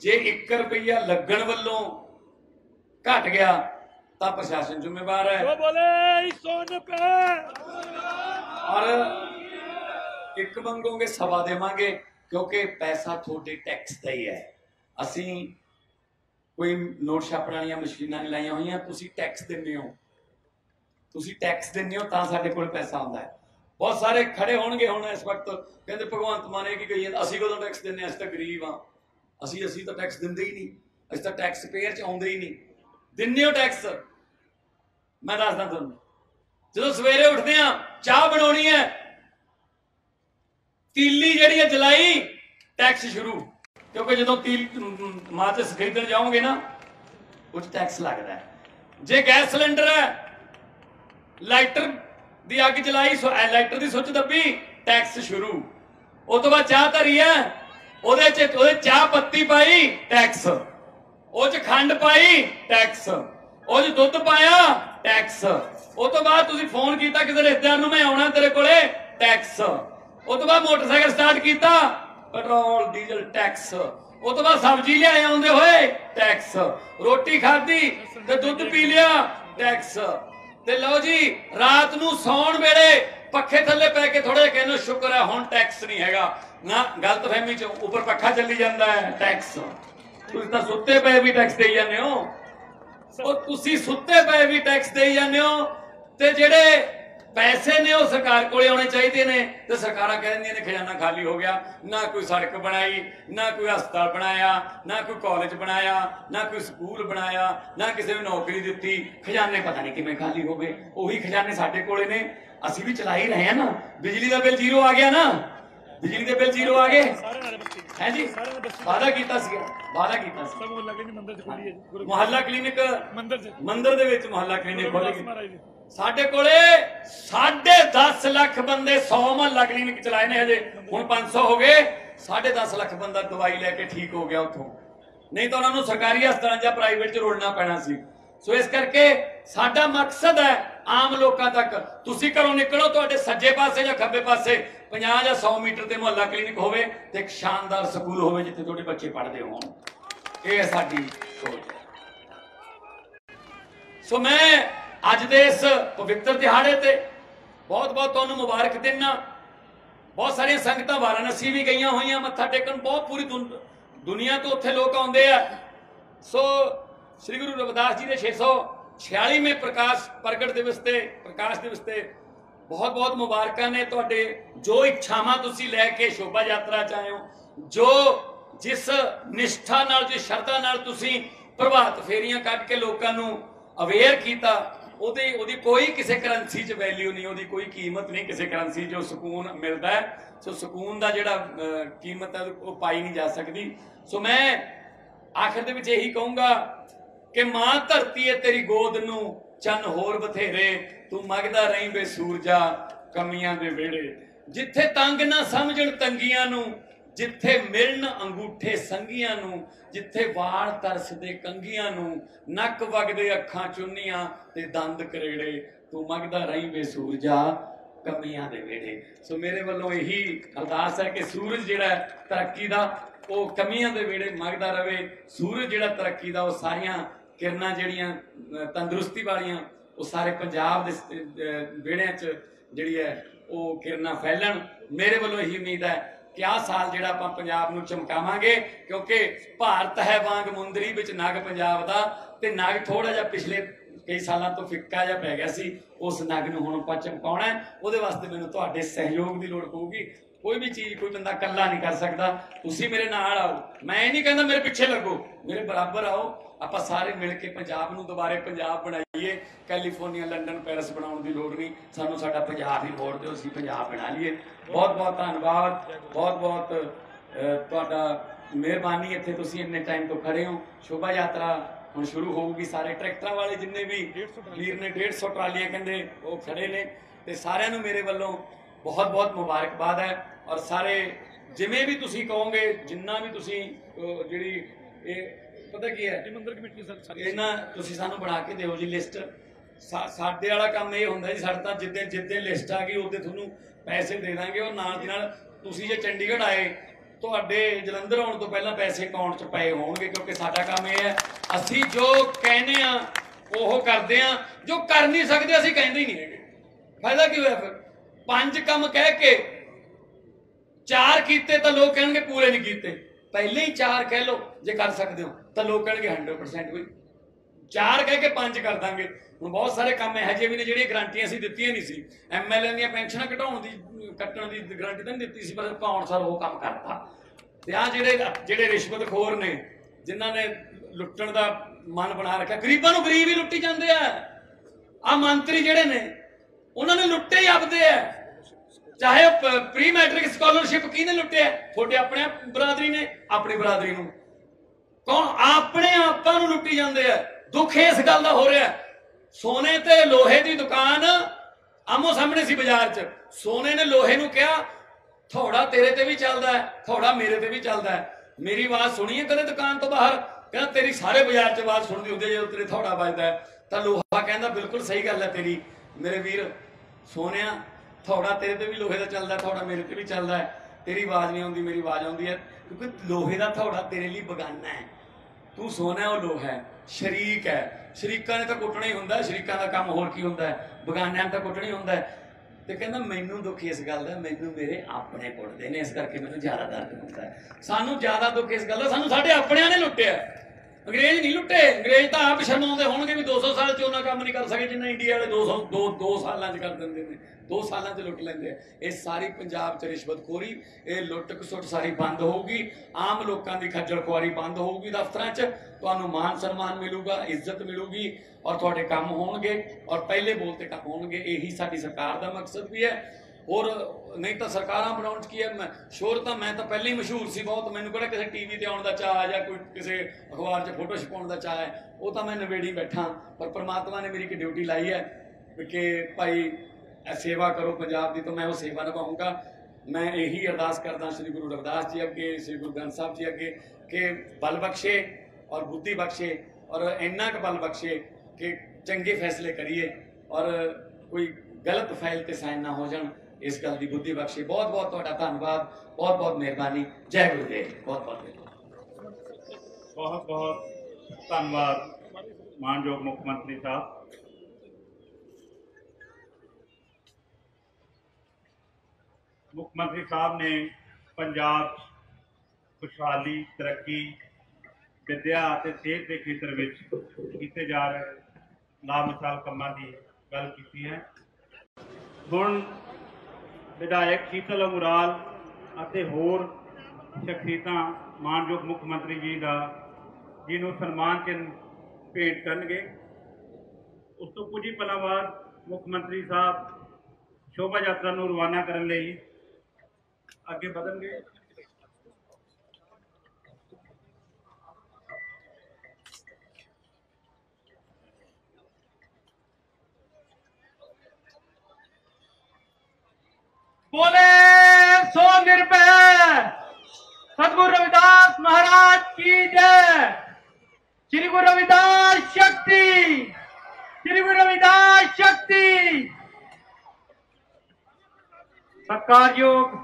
ਜੇ 1 ਰੁਪਈਆ ਲੱਗਣ ਵੱਲੋਂ ਘਟ ਗਿਆ ਤਾਂ ਪ੍ਰਸ਼ਾਸਨ ਜ਼ਿੰਮੇਵਾਰ ਹੈ। ਜੋ ਬੋਲੇ ਸੁਣ ਪੇ ਔਰ ਇੱਕ ਮੰਗੋਗੇ ਸਵਾ ਦੇਵਾਂਗੇ ਕਿਉਂਕਿ ਪੈਸਾ ਤੁਹਾਡੇ ਟੈਕਸ ਦਾ ਹੀ ਹੈ। ਅਸੀਂ ਕੋਈ ਨੋਟ ਛਾਪਣ ਵਾਲੀਆਂ ਮਸ਼ੀਨਾਂ ਨਹੀਂ ਲਾਈਆਂ ਹੋਈਆਂ, ਤੁਸੀਂ ਟੈਕਸ ਦਿੰਦੇ ਹੋ। ਤੁਸੀਂ ਟੈਕਸ ਦਿੰਦੇ ਹੋ ਤਾਂ ਸਾਡੇ ਕੋਲ ਪੈਸਾ ਆਉਂਦਾ ਹੈ। ਬਹੁਤ ਸਾਰੇ ਖੜੇ ਹੋਣਗੇ ਹੁਣ ਇਸ ਵਕਤ, ਕਹਿੰਦੇ ਭਗਵੰਤ ਮਾਨ ਇਹ ਕੀ ਕਹੀ ਜਾਂਦਾ ਅਸੀਂ ਕਦੋਂ ਟੈਕਸ ਦਿੰਦੇ ਹਾਂ? ਅਸੀਂ ਤਾਂ ਗਰੀਬ ਹਾਂ। ਅਸੀਂ ਅਸੀਂ ਤਾਂ ਟੈਕਸ ਦਿੰਦੇ ਹੀ ਨਹੀਂ। ਅਸੀਂ ਤਾਂ ਟੈਕਸ ਪੇਅਰ ਚ ਆਉਂਦੇ ਹੀ ਨਹੀਂ। ਦਿੰਦੇ ਹੋ ਟੈਕਸ ਮੈਂ ਦੱਸਦਾ ਤੁਹਾਨੂੰ। ਜਦੋਂ ਸਵੇਰੇ ਉੱਠਦੇ ਆ ਚਾਹ ਬਣਾਉਣੀ ਹੈ, ਤੀਲੀ ਜਿਹੜੀ ਹੈ ਜਲਾਈ ਟੈਕਸ ਸ਼ੁਰੂ। ਕਿਉਂਕਿ ਜਦੋਂ ਤੀਲ ਮਾਚਿਸ ਖਰੀਦਣ ਜਾਓਗੇ ਨਾ ਉਹ ਟੈਕਸ ਲੱਗਦਾ ਹੈ। ਜੇ ਗੈਸ ਸਿਲੰਡਰ ਹੈ ਲਾਈਟਰ ਦੀ ਅੱਗ ਜਲਾਈ ਸੋ ਲਾਈਟਰ ਦੀ ਸੁੱਚ ਦੱਬੀ ਟੈਕਸ ਸ਼ੁਰੂ। ਉਹ ਤੋਂ ਬਾਅਦ ਚਾਹ ਧਰੀ ਹੈ ਉਹਦੇ ਚ ਉਹਦੇ ਚਾਹ ਪੱਤੀ ਪਾਈ ਟੈਕਸ ਉਹ ਚ ਖੰਡ ਪਾਈ ਟੈਕਸ ਉਹ ਚ ਦੁੱਧ ਪਾਇਆ ਟੈਕਸ ਉਹ ਤੋਂ ਬਾਅਦ ਤੁਸੀਂ ਫੋਨ ਕੀਤਾ ਕਿਸੇ ਰਿਸ਼ਤੇਦਾਰ ਨੂੰ ਮੈਂ ਆਉਣਾ ਤੇਰੇ ਕੋਲੇ ਟੈਕਸ ਉਹ ਤੋਂ ਬਾਅਦ ਮੋਟਰਸਾਈਕਲ ਸਟਾਰਟ ਕੀਤਾ ਪੈਟਰੋਲ, ਡੀਜ਼ਲ, ਟੈਕਸ। ਉਹ ਤੋਂ ਬਾਅਦ ਸਬਜ਼ੀ ਲਿਆਏ ਆਉਂਦੇ ਹੋਏ, ਟੈਕਸ। ਰੋਟੀ ਖਾਧੀ ਤੇ ਦੁੱਧ ਪੀ ਲਿਆ, ਟੈਕਸ। ਤੇ ਲਓ ਜੀ, ਰਾਤ ਨੂੰ ਸੌਣ ਵੇਲੇ ਪੱਖੇ ਥੱਲੇ ਪੈ ਕੇ ਥੋੜੇ ਕਹਿੰਦੇ, ਸ਼ੁਕਰ ਹੈ, ਹੁਣ ਟੈਕਸ ਨਹੀਂ ਹੈਗਾ। ਨਾ ਗਲਤ ਫਹਿਮੀ ਚ ਉੱਪਰ ਪੱਖਾ ਚੱਲੀ ਜਾਂਦਾ ਹੈ, ਟੈਕਸ। ਤੁਸੀਂ ਤਾਂ ਸੁੱਤੇ ਪਏ ਵੀ ਟੈਕਸ ਦੇਈ ਜਾਂਦੇ ਹੋ। ਉਹ ਤੁਸੀਂ ਸੁੱਤੇ ਪਏ ਵੀ ਟੈਕਸ ਦੇਈ ਜਾਂਦੇ ਹੋ ਤੇ ਜਿਹੜੇ ਪੈਸੇ ਨੇ ਉਹ ਸਰਕਾਰ ਕੋਲੇ ਆਉਣੇ ਚਾਹੀਦੇ ਨੇ ਤੇ ਸਰਕਾਰਾਂ ਕਹਿੰਦੀਆਂ ਨੇ ਖਜ਼ਾਨਾ ਖਾਲੀ ਹੋ ਗਿਆ, ਨਾ ਕੋਈ ਸੜਕ ਬਣਾਈ, ਨਾ ਕੋਈ ਹਸਪਤਾਲ ਬਣਾਇਆ, ਨਾ ਕੋਈ ਕਾਲਜ ਬਣਾਇਆ, ਨਾ ਕੋਈ ਸਕੂਲ ਬਣਾਇਆ, ਨਾ ਕਿਸੇ ਨੂੰ ਨੌਕਰੀ ਦਿੱਤੀ, ਖਜ਼ਾਨੇ ਪਤਾ ਨਹੀਂ ਕਿਵੇਂ ਖਾਲੀ ਹੋ ਗਏ, ਉਹੀ ਖਜ਼ਾਨੇ ਸਾਡੇ ਕੋਲੇ ਨੇ, ਅਸੀਂ ਵੀ ਚਲਾ ਹੀ ਰਹੇ ਹਾਂ ਨਾ, ਬਿਜਲੀ ਦਾ ਬਿੱਲ ਜ਼ੀਰੋ ਆ ਗਿਆ ਨਾ। ਬਿਜਲੀ ਦੇ ਬਿੱਲ ਜ਼ੀਰੋ ਆ ਗਏ। ਹੈ ਜੀ? ਵਾਦਾ ਕੀਤਾ ਸੀ ਵਾਦਾ ਕੀਤਾ ਸੀ। ਮੰਦਰ ਚ ਖੁੱਲੀ ਹੈ ਮੁਹੱਲਾ ਕਲੀਨਿਕ ਮੰਦਰ ਚ। ਮੰਦਿਰ ਦੇ ਵਿੱਚ ਮੁਹੱਲਾ ਕਲੀਨਿਕ ਖੋਲ ਗੁਰੂ ਗਏ ਮਹਾਰਾਜ ਜੀ। ਸਾਡੇ ਕੋਲੇ 10.5 ਲੱਖ ਬੰਦੇ 100 ਮੁਹੱਲਾ ਕਲੀਨਿਕ ਚਲਾਏ ਨੇ ਹਜੇ। ਹੁਣ 500 ਹੋ ਗਏ। 10.5 ਲੱਖ ਬੰਦਾ ਦਵਾਈ ਲੈ ਕੇ ਠੀਕ ਹੋ ਗਿਆ ਉੱਥੋਂ। ਨਹੀਂ ਤਾਂ ਉਹਨਾਂ ਨੂੰ ਸਰਕਾਰੀ ਹਸਪਤਾਲਾਂ ਜਾਂ ਪ੍ਰਾਈਵੇਟ 'ਚ ਰੋਲਣਾ ਪੈਣਾ ਸੀ। ਸੋ ਇਸ ਕਰਕੇ ਸਾਡਾ ਮਕਸਦ ਹੈ ਆਮ ਲੋਕਾਂ ਤੱਕ। ਤੁਸੀਂ ਘਰੋਂ ਨਿਕਲੋ, ਤੁਹਾਡੇ ਸੱਜੇ ਪਾਸੇ ਜਾਂ ਖੱਬੇ ਪਾਸੇ। 50 ਜਾਂ 100 ਮੀਟਰ ਤੇ ਮੁਹੱਲਾ ਕਲੀਨਿਕ ਹੋਵੇ ਤੇ ਇੱਕ ਸ਼ਾਨਦਾਰ ਸਕੂਲ ਹੋਵੇ ਜਿੱਥੇ ਤੁਹਾਡੇ ਬੱਚੇ ਪੜ੍ਹਦੇ ਹੋਣ। ਇਹ ਸਾਡੀ ਸੋਚ ਹੈ। ਸੋ ਮੈਂ ਅੱਜ ਦੇ ਇਸ ਪਵਿੱਤਰ ਦਿਹਾੜੇ ਤੇ ਬਹੁਤ ਬਹੁਤ ਤੁਹਾਨੂੰ ਮੁਬਾਰਕ ਦਿੰਨਾ। ਬਹੁਤ ਸਾਰੀਆਂ ਸੰਗਤਾਂ ਵਾਰਾਣਸੀ ਵੀ ਗਈਆਂ ਹੋਈਆਂ, ਮੱਥਾ ਟੇਕਣ। ਬਹੁਤ ਪੂਰੀ ਦੁਨ- ਦੁਨੀਆ ਤੋਂ ਉੱਥੇ ਲੋਕ ਆਉਂਦੇ ਆ। ਸੋ ਸ੍ਰੀ ਗੁਰੂ ਰਵਿਦਾਸ ਜੀ ਦੇ 646ਵੇਂ ਪ੍ਰਕਾਸ਼ ਪ੍ਰਗਟ ਦਿਵਸ ਤੇ ਪ੍ਰਕਾਸ਼ ਦਿਵਸ ਤੇ ਬਹੁਤ ਬਹੁਤ ਮੁਬਾਰਕਾਂ ਨੇ ਤੁਹਾਡੇ ਜੋ ਇੱਛਾਵਾਂ ਤੁਸੀਂ ਲੈ ਕੇ ਸ਼ੋਭਾ ਯਾਤਰਾ ਚ ਆਏ ਹੋ ਜੋ ਜਿਸ ਨਿਸ਼ਠਾ ਨਾਲ ਜਿਸ ਸ਼ਰਧਾ ਨਾਲ ਤੁਸੀਂ ਪ੍ਰਭਾਤ ਫੇਰੀਆਂ ਕੱਢ ਕੇ ਲੋਕਾਂ ਨੂੰ ਅਵੇਅਰ ਕੀਤਾ ਉਹਦੀ ਉਹਦੀ ਕੋਈ ਕਿਸੇ ਕਰੰਸੀ 'ਚ ਵੈਲਿਊ ਨਹੀਂ ਉਹਦੀ ਕੋਈ ਕੀਮਤ ਨਹੀਂ ਕਿਸੇ ਕਰੰਸੀ ਜੋ ਸਕੂਨ ਮਿਲਦਾ ਹੈ ਸੋ ਸਕੂਨ ਦਾ ਜਿਹੜਾ ਕੀਮਤ ਹੈ ਉਹ ਪਾਈ ਨਹੀਂ ਜਾ ਸਕਦੀ ਸੋ ਮੈਂ ਆਖਰ ਦੇ ਵਿੱਚ ਇਹੀ ਕਹੂੰਗਾ ਕਿ ਮਾਂ ਧਰਤੀ ਏ ਤੇਰੀ ਗੋਦ ਨੂੰ, ਚੰਨ ਹੋਰ ਬਥੇਰੇ। ਤੂੰ ਮੰਗਦਾ ਰਹੀਂ ਬੇ ਸੂਰਜਾ, ਕਮੀਆਂ ਦੇ ਵਿਹੜੇ। ਜਿੱਥੇ ਤੰਗ ਨਾ ਸਮਝਣ ਤੰਗੀਆਂ ਨੂੰ, ਜਿੱਥੇ ਮਿਲਣ ਅੰਗੂਠੇ ਸੰਗੀਆਂ ਨੂੰ, ਜਿੱਥੇ ਵਾਲ ਤਰਸਦੇ ਕੰਗੀਆਂ ਨੂੰ, ਨੱਕ ਵਗਦੇ ਅੱਖਾਂ ਚੁੰਨੀਆਂ ਤੇ ਦੰਦ ਕਰੇੜੇ। ਤੂੰ ਮੰਗਦਾ ਰਹੀਂ ਬੇ ਸੂਰਜਾ, ਕਮੀਆਂ ਦੇ ਵੇੜੇ ਸੋ ਮੇਰੇ ਵੱਲੋਂ ਇਹੀ ਅਰਦਾਸ ਹੈ ਕਿ ਸੂਰਜ ਜਿਹੜਾ ਤਰੱਕੀ ਦਾ, ਉਹ ਕਮੀਆਂ ਦੇ ਵੇੜੇ ਮੰਗਦਾ ਰਵੇ। ਸੂਰਜ ਜਿਹੜਾ ਤਰੱਕੀ ਦਾ, ਉਹ ਸਾਰੀਆਂ ਕਿਰਨਾਂ ਜਿਹੜੀਆਂ ਤੰਦਰੁਸਤੀ ਵਾਲੀਆਂ, ਉਹ ਸਾਰੇ ਪੰਜਾਬ ਦੇ ਵਿਹੜਿਆਂ 'ਚ ਜਿਹੜੀ ਹੈ, ਉਹ ਕਿਰਨਾਂ ਫੈਲਣ। ਮੇਰੇ ਵੱਲੋਂ ਇਹੀ ਉਮੀਦ ਹੈ ਕਿ ਆਹ ਸਾਲ ਜਿਹੜਾ ਆਪਾਂ ਪੰਜਾਬ ਨੂੰ ਚਮਕਾਵਾਂਗੇ, ਕਿਉਂਕਿ ਭਾਰਤ ਹੈ ਵਾਂਗ ਮੁੰਦਰੀ ਵਿੱਚ ਨਗ ਪੰਜਾਬ ਦਾ, ਤੇ ਨਗ ਥੋੜਾ ਜਿਹਾ ਪਿਛਲੇ ਕਈ ਸਾਲਾਂ ਤੋਂ ਫਿੱਕਾ ਜਿਹਾ ਪੈ ਗਿਆ ਸੀ, ਉਸ ਨਗ ਨੂੰ ਹੁਣ ਆਪਾਂ ਚਮਕਾਉਣਾ ਉਹਦੇ ਵਾਸਤੇ ਮੈਨੂੰ ਤੁਹਾਡੇ ਸਹਿਯੋਗ ਦੀ ਲੋੜ ਪਊਗੀ। ਕੋਈ ਵੀ ਚੀਜ਼, ਕੋਈ ਬੰਦਾ ਇਕੱਲਾ ਨਹੀਂ ਕਰ ਸਕਦਾ। ਤੁਸੀਂ ਮੇਰੇ ਨਾਲ ਆਓ। ਮੈਂ ਇਹ ਨਹੀਂ ਕਹਿੰਦਾ ਮੇਰੇ ਪਿੱਛੇ ਲੱਗੋ। ਮੇਰੇ ਬਰਾਬਰ ਆਓ। ਆਪਾਂ ਸਾਰੇ ਮਿਲ ਕੇ ਪੰਜਾਬ ਨੂੰ ਦੁਬਾਰੇ ਪੰਜਾਬ ਬਣਾਈਏ। ਕੈਲੀਫੋਰਨੀਆ, ਲੰਡਨ, ਪੈਰਿਸ ਬਣਾਉਣ ਦੀ ਲੋੜ ਨਹੀਂ। ਸਾਨੂੰ ਸਾਡਾ ਪੰਜਾਬ ਹੀ ਮੋੜ ਦਿਓ। ਅਸੀਂ ਪੰਜਾਬ ਬਣਾ ਲਈਏ। ਬਹੁਤ ਬਹੁਤ ਧੰਨਵਾਦ। ਬਹੁਤ ਬਹੁਤ ਤੁਹਾਡਾ ਮਿਹਰਬਾਨੀ। ਇੱਥੇ ਤੁਸੀਂ ਇੰਨੇ ਟਾਈਮ ਤੋਂ ਖੜੇ ਹੋ। ਸ਼ੋਭਾ ਯਾਤਰਾ ਹੁਣ ਸ਼ੁਰੂ ਹੋਊਗੀ। ਸਾਰੇ ਟਰੈਕਟਰਾਂ ਵਾਲੇ ਜਿੰਨੇ ਵੀ ਵੀਰ ਨੇ 150 ਟਰਾਲੀਆਂ ਕਹਿੰਦੇ ਉਹ ਖੜੇ ਨੇ। ਤੇ ਸਾਰਿਆਂ ਨੂੰ ਮੇਰੇ ਵੱਲੋਂ ਬਹੁਤ ਬਹੁਤ ਮੁਬਾਰਕਬਾਦ ਹੈ। ਔਰ ਸਾਰੇ ਜਿਵੇਂ ਵੀ ਤੁਸੀਂ ਕਹੋਗੇ ਜਿੰਨਾ ਵੀ ਤੁਸੀਂ ਜਿਹੜੀ ਇਹ ਪਤਾ ਕੀ ਹੈ? ਮੰਦਰ ਕਮੇਟੀ ਸਰ ਸਾਰੀ ਇਹਨਾਂ ਤੁਸੀਂ ਸਾਨੂੰ ਬਣਾ ਕੇ ਦਿਓ ਜੀ ਲਿਸਟ। ਸਾਡੇ ਵਾਲਾ ਕੰਮ ਇਹ ਹੁੰਦਾ ਜੀ ਸਾਡਾ ਤਾਂ ਜਿੱਦੇ ਜਿੱਦੇ ਲਿਸਟ ਆ ਗਈ ਉਹਦੇ ਤੁਹਾਨੂੰ ਪੈਸੇ ਦੇ ਦਾਂਗੇ। ਉਹ ਨਾਲ ਦੀ ਨਾਲ ਤੁਸੀਂ ਜੇ ਚੰਡੀਗੜ੍ਹ ਆਏ ਤੁਹਾਡੇ ਜਲੰਧਰ ਆਉਣ ਤੋਂ ਪਹਿਲਾਂ ਪੈਸੇ ਅਕਾਊਂਟ 'ਚ ਪਏ ਹੋਣਗੇ ਕਿਉਂਕਿ ਸਾਡਾ ਕੰਮ ਇਹ ਹੈ। ਅਸੀਂ ਜੋ ਕਹਿੰਦੇ ਆ ਉਹ ਕਰਦੇ ਆ ਜੋ ਕਰ ਨਹੀਂ ਸਕਦੇ ਅਸੀਂ ਕਹਿੰਦੇ ਹੀ ਨਹੀਂ ਹੈਗੇ। ਫਾਇਦਾ ਕੀ ਹੋਇਆ ਫਿਰ? ਪੰਜ ਕੰਮ ਕਹਿ ਕੇ ਚਾਰ ਕੀਤੇ ਤਾਂ ਲੋਕ ਕਹਿਣਗੇ ਪੂਰੇ ਨਹੀਂ ਕੀਤੇ। ਪਹਿਲੇ ਹੀ ਚਾਰ ਕਹਿ ਲਓ, ਜੇ ਕਰ ਸਕਦੇ ਹੋ, ਤਾਂ ਲੋਕ ਕਹਿਣਗੇ 100% ਕੋਈ। ਚਾਰ ਕਹਿ ਕੇ ਪੰਜ ਕਰ ਦਾਂਗੇ। ਹੁਣ ਬਹੁਤ ਸਾਰੇ ਕੰਮ ਇਹੋ ਜਿਹੇ ਵੀ ਨੇ ਜਿਹੜੀਆਂ ਗਰੰਟੀਆਂ ਅਸੀਂ ਦਿੱਤੀਆਂ ਨਹੀਂ ਸੀ। ਐਮਐਲਏ ਦੀਆਂ ਪੈਨਸ਼ਨਾਂ ਘਟਾਉਣ ਦੀ, ਕੱਟਣ ਦੀ ਗਰੰਟੀ ਤਾਂ ਨਹੀਂ ਦਿੱਤੀ ਸੀ ਪਰ ਪਾਉਣ ਸਰ ਉਹ ਕੰਮ ਕਰਤਾ। ਤੇ ਆ ਜਿਹੜੇ ਜਿਹੜੇ ਰਿਸ਼ਵਤਖੋਰ ਨੇ, ਜਿਨ੍ਹਾਂ ਨੇ ਲੁੱਟਣ ਦਾ ਮਨ ਬਣਾ ਰੱਖਿਆ, ਗਰੀਬਾਂ ਨੂੰ ਗਰੀਬ ਹੀ ਲੁੱਟੀ ਜਾਂਦੇ ਆ। ਆ ਮੰਤਰੀ ਜਿਹੜੇ ਨੇ, ਉਹਨਾਂ ਨੇ ਲੁੱਟੇ ਹੀ ਆਪਦੇ ਆ। ਚਾਹੇ ਪ੍ਰੀ ਮੈਟ੍ਰਿਕ ਸਕਾਲਰਸ਼ਿਪ ਕਿਹਨੇ ਲੁੱਟਿਆ ਤੁਹਾਡੇ ਆਪਣੇ ਬਰਾਦਰੀ ਨੇ, ਆਪਣੀ ਬਰਾਦਰੀ ਨੂੰ। ਕੌਣ? ਆਪਣੇ ਆਪਾਂ ਨੂੰ ਲੁੱਟੀ ਜਾਂਦੇ ਆ। ਦੁੱਖ ਇਸ ਗੱਲ ਦਾ ਹੋ ਰਿਹਾ ਸੋਨੇ ਤੇ ਲੋਹੇ ਦੀ ਦੁਕਾਨ ਆਮੋ ਸਾਹਮਣੇ ਸੀ ਬਾਜ਼ਾਰ 'ਚ। ਸੋਨੇ ਨੇ ਲੋਹੇ ਨੂੰ ਕਿਹਾ, ਥੋੜਾ ਤੇਰੇ ਤੇ ਵੀ ਚੱਲਦਾ ਹੈ, ਥੋੜਾ ਮੇਰੇ ਤੇ ਵੀ ਚੱਲਦਾ ਹੈ। ਮੇਰੀ ਆਵਾਜ਼ ਸੁਣੀ ਹੈ ਕਦੇ ਦੁਕਾਨ ਤੋਂ ਬਾਹਰ? ਕਹਿੰਦਾ, ਤੇਰੀ ਸਾਰੇ ਬਾਜ਼ਾਰ 'ਚ ਆਵਾਜ਼ ਸੁਣਦੀ ਹੁੰਦੀ ਜੇ ਤੇਰੇ ਥੋੜਾ ਵੱਜਦਾ ਹੈ। ਤਾਂ ਲੋਹਾ ਕਹਿੰਦਾ, ਬਿਲਕੁਲ ਸਹੀ ਗੱਲ ਹੈ ਤੇਰੀ। ਮੇਰੇ ਵੀਰ, ਸੋਨਿਆ ਥੋੜਾ ਤੇਰੇ ਤੇ ਵੀ ਲੋਹੇ ਦਾ ਚੱਲਦਾ, ਥੋੜਾ ਮੇਰੇ ਤੇ ਵੀ ਚੱਲਦਾ ਹੈ। ਤੇਰੀ ਆਵਾਜ਼ ਨਹੀਂ ਆਉਂਦੀ, ਮੇਰੀ ਆਵਾਜ਼ ਆਉਂਦੀ ਹੈ। ਕਿਉਂਕਿ ਲੋਹੇ ਦਾ ਥੋੜਾ ਤੇਰੇ ਲਈ ਬਗਾਨਾ ਹੈ। ਤੂੰ ਸੋਨਾ ਉਹ ਲੋਹਾ ਹੈ, ਸ਼ਰੀਕ ਹੈ। ਸ਼ਰੀਕਾਂ ਨੇ ਤਾਂ ਕੁੱਟਣਾ ਹੀ ਹੁੰਦਾ, ਸ਼ਰੀਕਾਂ ਦਾ ਕੰਮ ਹੋਰ ਕੀ ਹੁੰਦਾ ਹੈ? ਬਗਾਨਿਆਂ ਨੂੰ ਤਾਂ ਕੁੱਟਣਾ ਹੀ ਹੁੰਦਾ ਹੈ। ਤੇ ਕਹਿੰਦਾ, ਮੈਨੂੰ ਦੁੱਖ ਇਸ ਗੱਲ ਦਾ, ਮੈਨੂੰ ਮੇਰੇ ਆਪਣੇ ਕੁੱਟਦੇ ਨੇ, ਇਸ ਕਰਕੇ ਮੈਨੂੰ ਜ਼ਿਆਦਾ ਦਰਦ ਹੁੰਦਾ ਹੈ। ਸਾਨੂੰ ਜ਼ਿਆਦਾ ਦੁੱਖ ਇਸ ਗੱਲ ਦਾ, ਸਾਨੂੰ ਸਾਡੇ ਆਪਣਿਆਂ ਨੇ ਲੁੱਟਿਆ ਅੰਗਰੇਜ਼ ਨਹੀਂ ਲੁੱਟੇ। ਅੰਗਰੇਜ਼ ਤਾਂ ਆਪ ਸ਼ਰਮਾਉਂਦੇ ਹੋਣਗੇ ਵੀ 200 ਸਾਲ ਚ ਉਹਨਾਂ ਕੰਮ ਨਹੀਂ ਕਰ ਸਕੇ ਜਿੰਨਾ ਇੰਡੀਆ ਵਾਲੇ 200 ਦੋ ਦੋ ਸਾਲਾਂ ਚ ਕਰ ਦਿੰਦੇ ਨੇ। 2 ਸਾਲਾਂ ਚ ਲੁੱਟ ਲੈਂਦੇ ਆ। ਇਹ ਸਾਰੀ ਪੰਜਾਬ ਚ ਰਿਸ਼ਵਤਖੋਰੀ ਇਹ ਲੁੱਟ ਖਸੁੱਟ ਸਾਰੀ ਬੰਦ ਹੋਊਗੀ। ਆਮ ਲੋਕਾਂ ਦੀ ਖੱਜਲ ਖੁਆਰੀ ਬੰਦ ਹੋਊਗੀ ਦਫ਼ਤਰਾਂ 'ਚ। ਤੁਹਾਨੂੰ ਮਾਨ ਸਨਮਾਨ ਮਿਲੂਗਾ, ਇੱਜ਼ਤ ਮਿਲੂਗੀ ਔਰ ਤੁਹਾਡੇ ਕੰਮ ਹੋਣਗੇ ਔਰ ਪਹਿਲੇ ਬੋਲ ਤੇ ਕੰਮ ਹੋਣਗੇ। ਇਹੀ ਸਾਡੀ ਸਰਕਾਰ ਦਾ ਮਕਸਦ ਵੀ ਹੈ। ਔਰ ਨਹੀਂ ਤਾਂ ਸਰਕਾਰਾਂ ਬਣਾਉਣ 'ਚ ਕੀ ਹੈ? ਮੈਂ ਸ਼ੋਰ ਤਾਂ ਮੈਂ ਤਾਂ ਪਹਿਲਾਂ ਹੀ ਮਸ਼ਹੂਰ ਸੀ ਬਹੁਤ। ਮੈਨੂੰ ਕਿਹੜਾ ਕਿਸੇ ਟੀਵੀ ਤੇ ਆਉਣ ਦਾ ਚਾਹ ਜਾਂ ਕੋਈ ਕਿਸੇ ਅਖਬਾਰ 'ਚ ਫੋਟੋ ਛਪਾਉਣ ਦਾ ਚਾਹ ਹੈ। ਉਹ ਤਾਂ ਮੈਂ ਨਵੇੜੀ ਬੈਠਾ। ਪਰ ਪ੍ਰਮਾਤਮਾ ਨੇ ਮੇਰੀ ਇੱਕ ਡਿਊਟੀ ਲਾਈ ਹੈ ਕਿ ਭਾਈ ਸੇਵਾ ਕਰੋ ਪੰਜਾਬ ਦੀ ਤਾਂ ਮੈਂ ਉਹ ਸੇਵਾ ਨਿਭਾਉਂਗਾ ਮੈਂ ਇਹੀ ਅਰਦਾਸ ਕਰਦਾ ਸ੍ਰੀ ਗੁਰੂ ਰਵਿਦਾਸ ਜੀ ਅੱਗੇ, ਸ੍ਰੀ ਗੁਰੂ ਗ੍ਰੰਥ ਸਾਹਿਬ ਜੀ ਅੱਗੇ ਕਿ ਬਲ ਬਖਸ਼ੇ ਔਰ ਬੁੱਧੀ ਬਖਸ਼ੇ ਔਰ ਇੰਨਾ ਕੁ ਬਲ ਬਖਸ਼ੇ ਕਿ ਚੰਗੇ ਫੈਸਲੇ ਕਰੀਏ ਔਰ ਕੋਈ ਗਲਤ ਫਾਈਲ ਤੇ ਸਾਈਨ ਨਾ ਹੋ ਜਾਣ। ਇਸ ਗੱਲ ਦੀ ਬੁੱਧੀ ਬਖਸ਼ੇ। ਬਹੁਤ ਬਹੁਤ ਤੁਹਾਡਾ ਧੰਨਵਾਦ, ਬਹੁਤ ਬਹੁਤ ਮਿਹਰਬਾਨੀ। ਜੈ ਗੁਰਦੇਵ ਬਹੁਤ ਬਹੁਤ ਮਿਹਰਬਾਨੀ। ਬਹੁਤ ਬਹੁਤ ਧੰਨਵਾਦ ਮਾਨਯੋਗ ਮੁੱਖ ਮੰਤਰੀ ਸਾਹਿਬ। ਮੁੱਖ ਮੰਤਰੀ ਸਾਹਿਬ ਨੇ ਪੰਜਾਬ 'ਚ ਖੁਸ਼ਹਾਲੀ, ਤਰੱਕੀ, ਵਿਦਿਆ ਅਤੇ ਸਿਹਤ ਦੇ ਖੇਤਰ ਵਿੱਚ ਕੀਤੇ ਜਾ ਰਹੇ ਲਾਮਿਸਾਲ ਕੰਮਾਂ ਦੀ ਗੱਲ ਕੀਤੀ ਹੈ। ਹੁਣ ਵਿਧਾਇਕ ਸ਼ੀਤਲ ਅਮੁਰਾਲ ਅਤੇ ਹੋਰ ਸ਼ਖਸੀਅਤਾਂ, ਮਾਨਯੋਗ ਮੁੱਖ ਮੰਤਰੀ ਜੀ ਦਾ, ਜੀ ਨੂੰ ਸਨਮਾਨ ਚਿੰਨ੍ਹ ਭੇਟ ਕਰਨਗੇ। ਉਸ ਤੋਂ ਕੁਝ ਹੀ ਪਲਾਂ ਬਾਅਦ ਮੁੱਖ ਮੰਤਰੀ ਸਾਹਿਬ ਸ਼ੋਭਾ ਯਾਤਰਾ ਨੂੰ ਰਵਾਨਾ ਕਰਨ ਲਈ आगे गए। बोले सो निर्भय सदगुरु रविदास महाराज की जय। श्री गुरु रविदास शक्ति, श्री गुरु रविदास शक्ति। सत्कार योग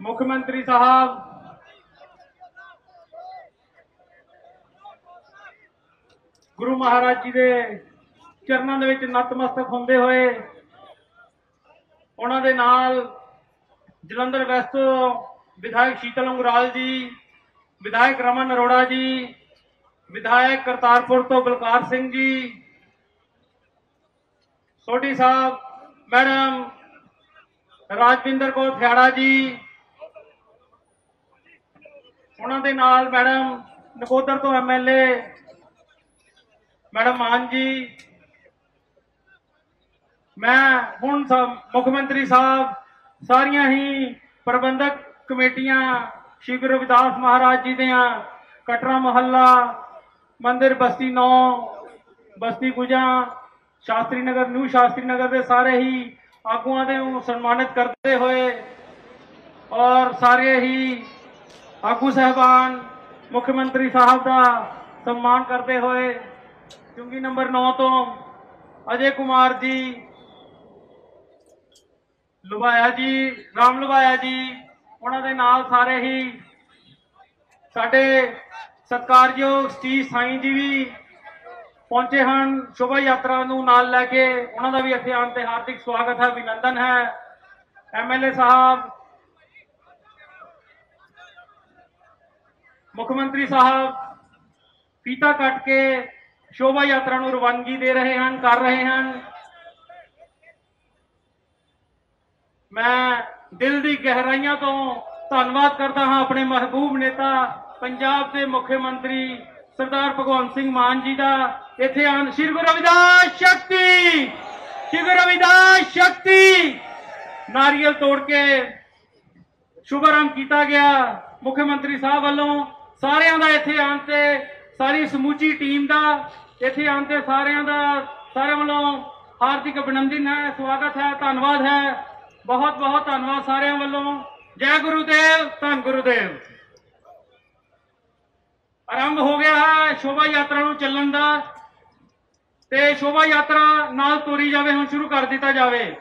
ਮੁੱਖ ਮੰਤਰੀ ਸਾਹਿਬ। ਗੁਰੂ ਮਹਾਰਾਜ ਜੀ ਦੇ ਚਰਨਾਂ ਦੇ ਵਿੱਚ ਨਤਮਸਤਕ ਹੁੰਦੇ ਹੋਏ ਉਹਨਾਂ ਦੇ ਨਾਲ ਜਲੰਧਰ ਵੈਸਟ ਤੋਂ ਵਿਧਾਇਕ ਸ਼ੀਤਲ ਉਂਗਰਾਲ ਜੀ, ਵਿਧਾਇਕ ਰਮਨ ਅਰੋੜਾ ਜੀ, ਵਿਧਾਇਕ ਕਰਤਾਰਪੁਰ ਤੋਂ ਬਲਕਾਰ ਸਿੰਘ ਜੀ, ਸੋਢੀ ਸਾਹਿਬ, ਮੈਡਮ ਰਾਜਵਿੰਦਰ ਕੌਰ ਥਿਆੜਾ ਜੀ ਉਹਨਾਂ ਦੇ ਨਾਲ ਮੈਡਮ ਨਕੋਦਰ ਤੋਂ ਐਮਐਲਏ, ਮੈਡਮ ਮਾਨ ਜੀ, ਮੈਂ ਹੁਣ ਮੁੱਖ ਮੰਤਰੀ ਸਾਹਿਬ, ਸਾਰੀਆਂ ਹੀ ਪ੍ਰਬੰਧਕ ਕਮੇਟੀਆਂ, ਸ਼੍ਰੀ ਗੁਰੂ ਰਵਿਦਾਸ ਮਹਾਰਾਜ ਜੀ ਦੀਆਂ, ਕਟਰਾ ਮਹੱਲਾ, ਮੰਦਿਰ ਬਸਤੀ 9 ਬਸਤੀ ਗੁਜਾ, ਸ਼ਾਸਤਰੀ ਨਗਰ, ਨਿਊ ਸ਼ਾਸਤਰੀ ਨਗਰ ਦੇ ਸਾਰੇ ਹੀ ਆਗੂਆਂ ਦੇ ਨੂੰ ਸਨਮਾਨਿਤ ਕਰਦੇ ਹੋਏ ਔਰ ਸਾਰੇ ਹੀ ਆਗੂ ਸਹਿਬਾਨ, ਮੁੱਖ ਮੰਤਰੀ ਸਾਹਿਬ ਦਾ ਸਨਮਾਨ ਕਰਦੇ ਹੋਏ ਚੁੰਗੀ ਨੰਬਰ 9 ਤੋਂ ਅਜੇ ਕੁਮਾਰ ਜੀ, ਲੁਭਾਇਆ ਜੀ, ਰਾਮ ਲੁਭਾਇਆ ਜੀ, ਉਹਨਾਂ ਦੇ ਨਾਲ ਸਾਰੇ ਹੀ ਸਾਡੇ ਸਤਿਕਾਰਯੋਗ ਸਤੀਸ਼ ਸਾਈਂ ਜੀ ਵੀ ਪਹੁੰਚੇ ਹਨ। ਸ਼ੋਭਾ ਯਾਤਰਾ ਨੂੰ ਨਾਲ ਲੈ ਕੇ ਉਹਨਾਂ ਦਾ ਵੀ ਇੱਥੇ ਆਉਣ ਤੇ ਹਾਰਦਿਕ ਸਵਾਗਤ ਹੈ, ਅਭਿਨੰਦਨ ਹੈ। ਐਮਐਲਏ ਸਾਹਿਬ ਮੁੱਖ ਮੰਤਰੀ ਸਾਹਿਬ ਫੀਤਾ ਕੱਟ ਕੇ ਸ਼ੋਭਾ ਯਾਤਰਾ ਨੂੰ ਰਵਾਨਗੀ ਦੇ ਰਹੇ ਹਨ, ਕਰ ਰਹੇ ਹਨ। ਮੈਂ ਦਿਲ ਦੀ ਗਹਿਰਾਈਆਂ ਤੋਂ ਧੰਨਵਾਦ ਕਰਦਾ ਹਾਂ ਆਪਣੇ ਮਹਿਬੂਬ ਨੇਤਾ, ਪੰਜਾਬ ਦੇ ਮੁੱਖ ਮੰਤਰੀ ਸਰਦਾਰ ਭਗਵੰਤ ਸਿੰਘ ਮਾਨ ਜੀ ਦਾ। ਇੱਥੇ ਆਨ ਸ਼੍ਰੀ ਗੁਰੂ ਰਵਿਦਾਸ ਸ਼ਕਤੀ! ਸ਼੍ਰੀ ਗੁਰੂ ਰਵਿਦਾਸ ਸ਼ਕਤੀ! ਨਾਰੀਅਲ ਤੋੜ ਕੇ ਸ਼ੁਭਾਰੰਭ ਕੀਤਾ ਗਿਆ ਮੁੱਖ ਮੰਤਰੀ ਸਾਹਿਬ ਵੱਲੋਂ। ਸਾਰਿਆਂ ਦਾ ਇੱਥੇ ਆਉਣ ਤੇ ਸਾਰੀ ਸਮੂਚੀ ਟੀਮ ਦਾ ਇੱਥੇ ਆਉਣ ਤੇ ਸਾਰਿਆਂ ਦਾ, ਸਾਰਿਆਂ ਵੱਲੋਂ ਹਾਰਦਿਕ ਅਭਿਨੰਦਨ ਹੈ, ਸਵਾਗਤ ਹੈ, ਧੰਨਵਾਦ ਹੈ। ਬਹੁਤ ਬਹੁਤ ਧੰਨਵਾਦ ਸਾਰਿਆਂ ਵੱਲੋਂ। ਜੈ ਗੁਰੂਦੇਵ, ਧੰਨ ਗੁਰੂਦੇਵ। ਆਰੰਭ ਹੋ ਗਿਆ ਹੈ ਸ਼ੋਭਾ ਯਾਤਰਾ ਨੂੰ ਚੱਲਣ ਦਾ ਤੇ ਸ਼ੋਭਾ ਯਾਤਰਾ ਨਾਲ ਤੋਰੀ ਜਾਵੇ, ਹੁਣ ਸ਼ੁਰੂ ਕਰ ਦਿੱਤਾ ਜਾਵੇ।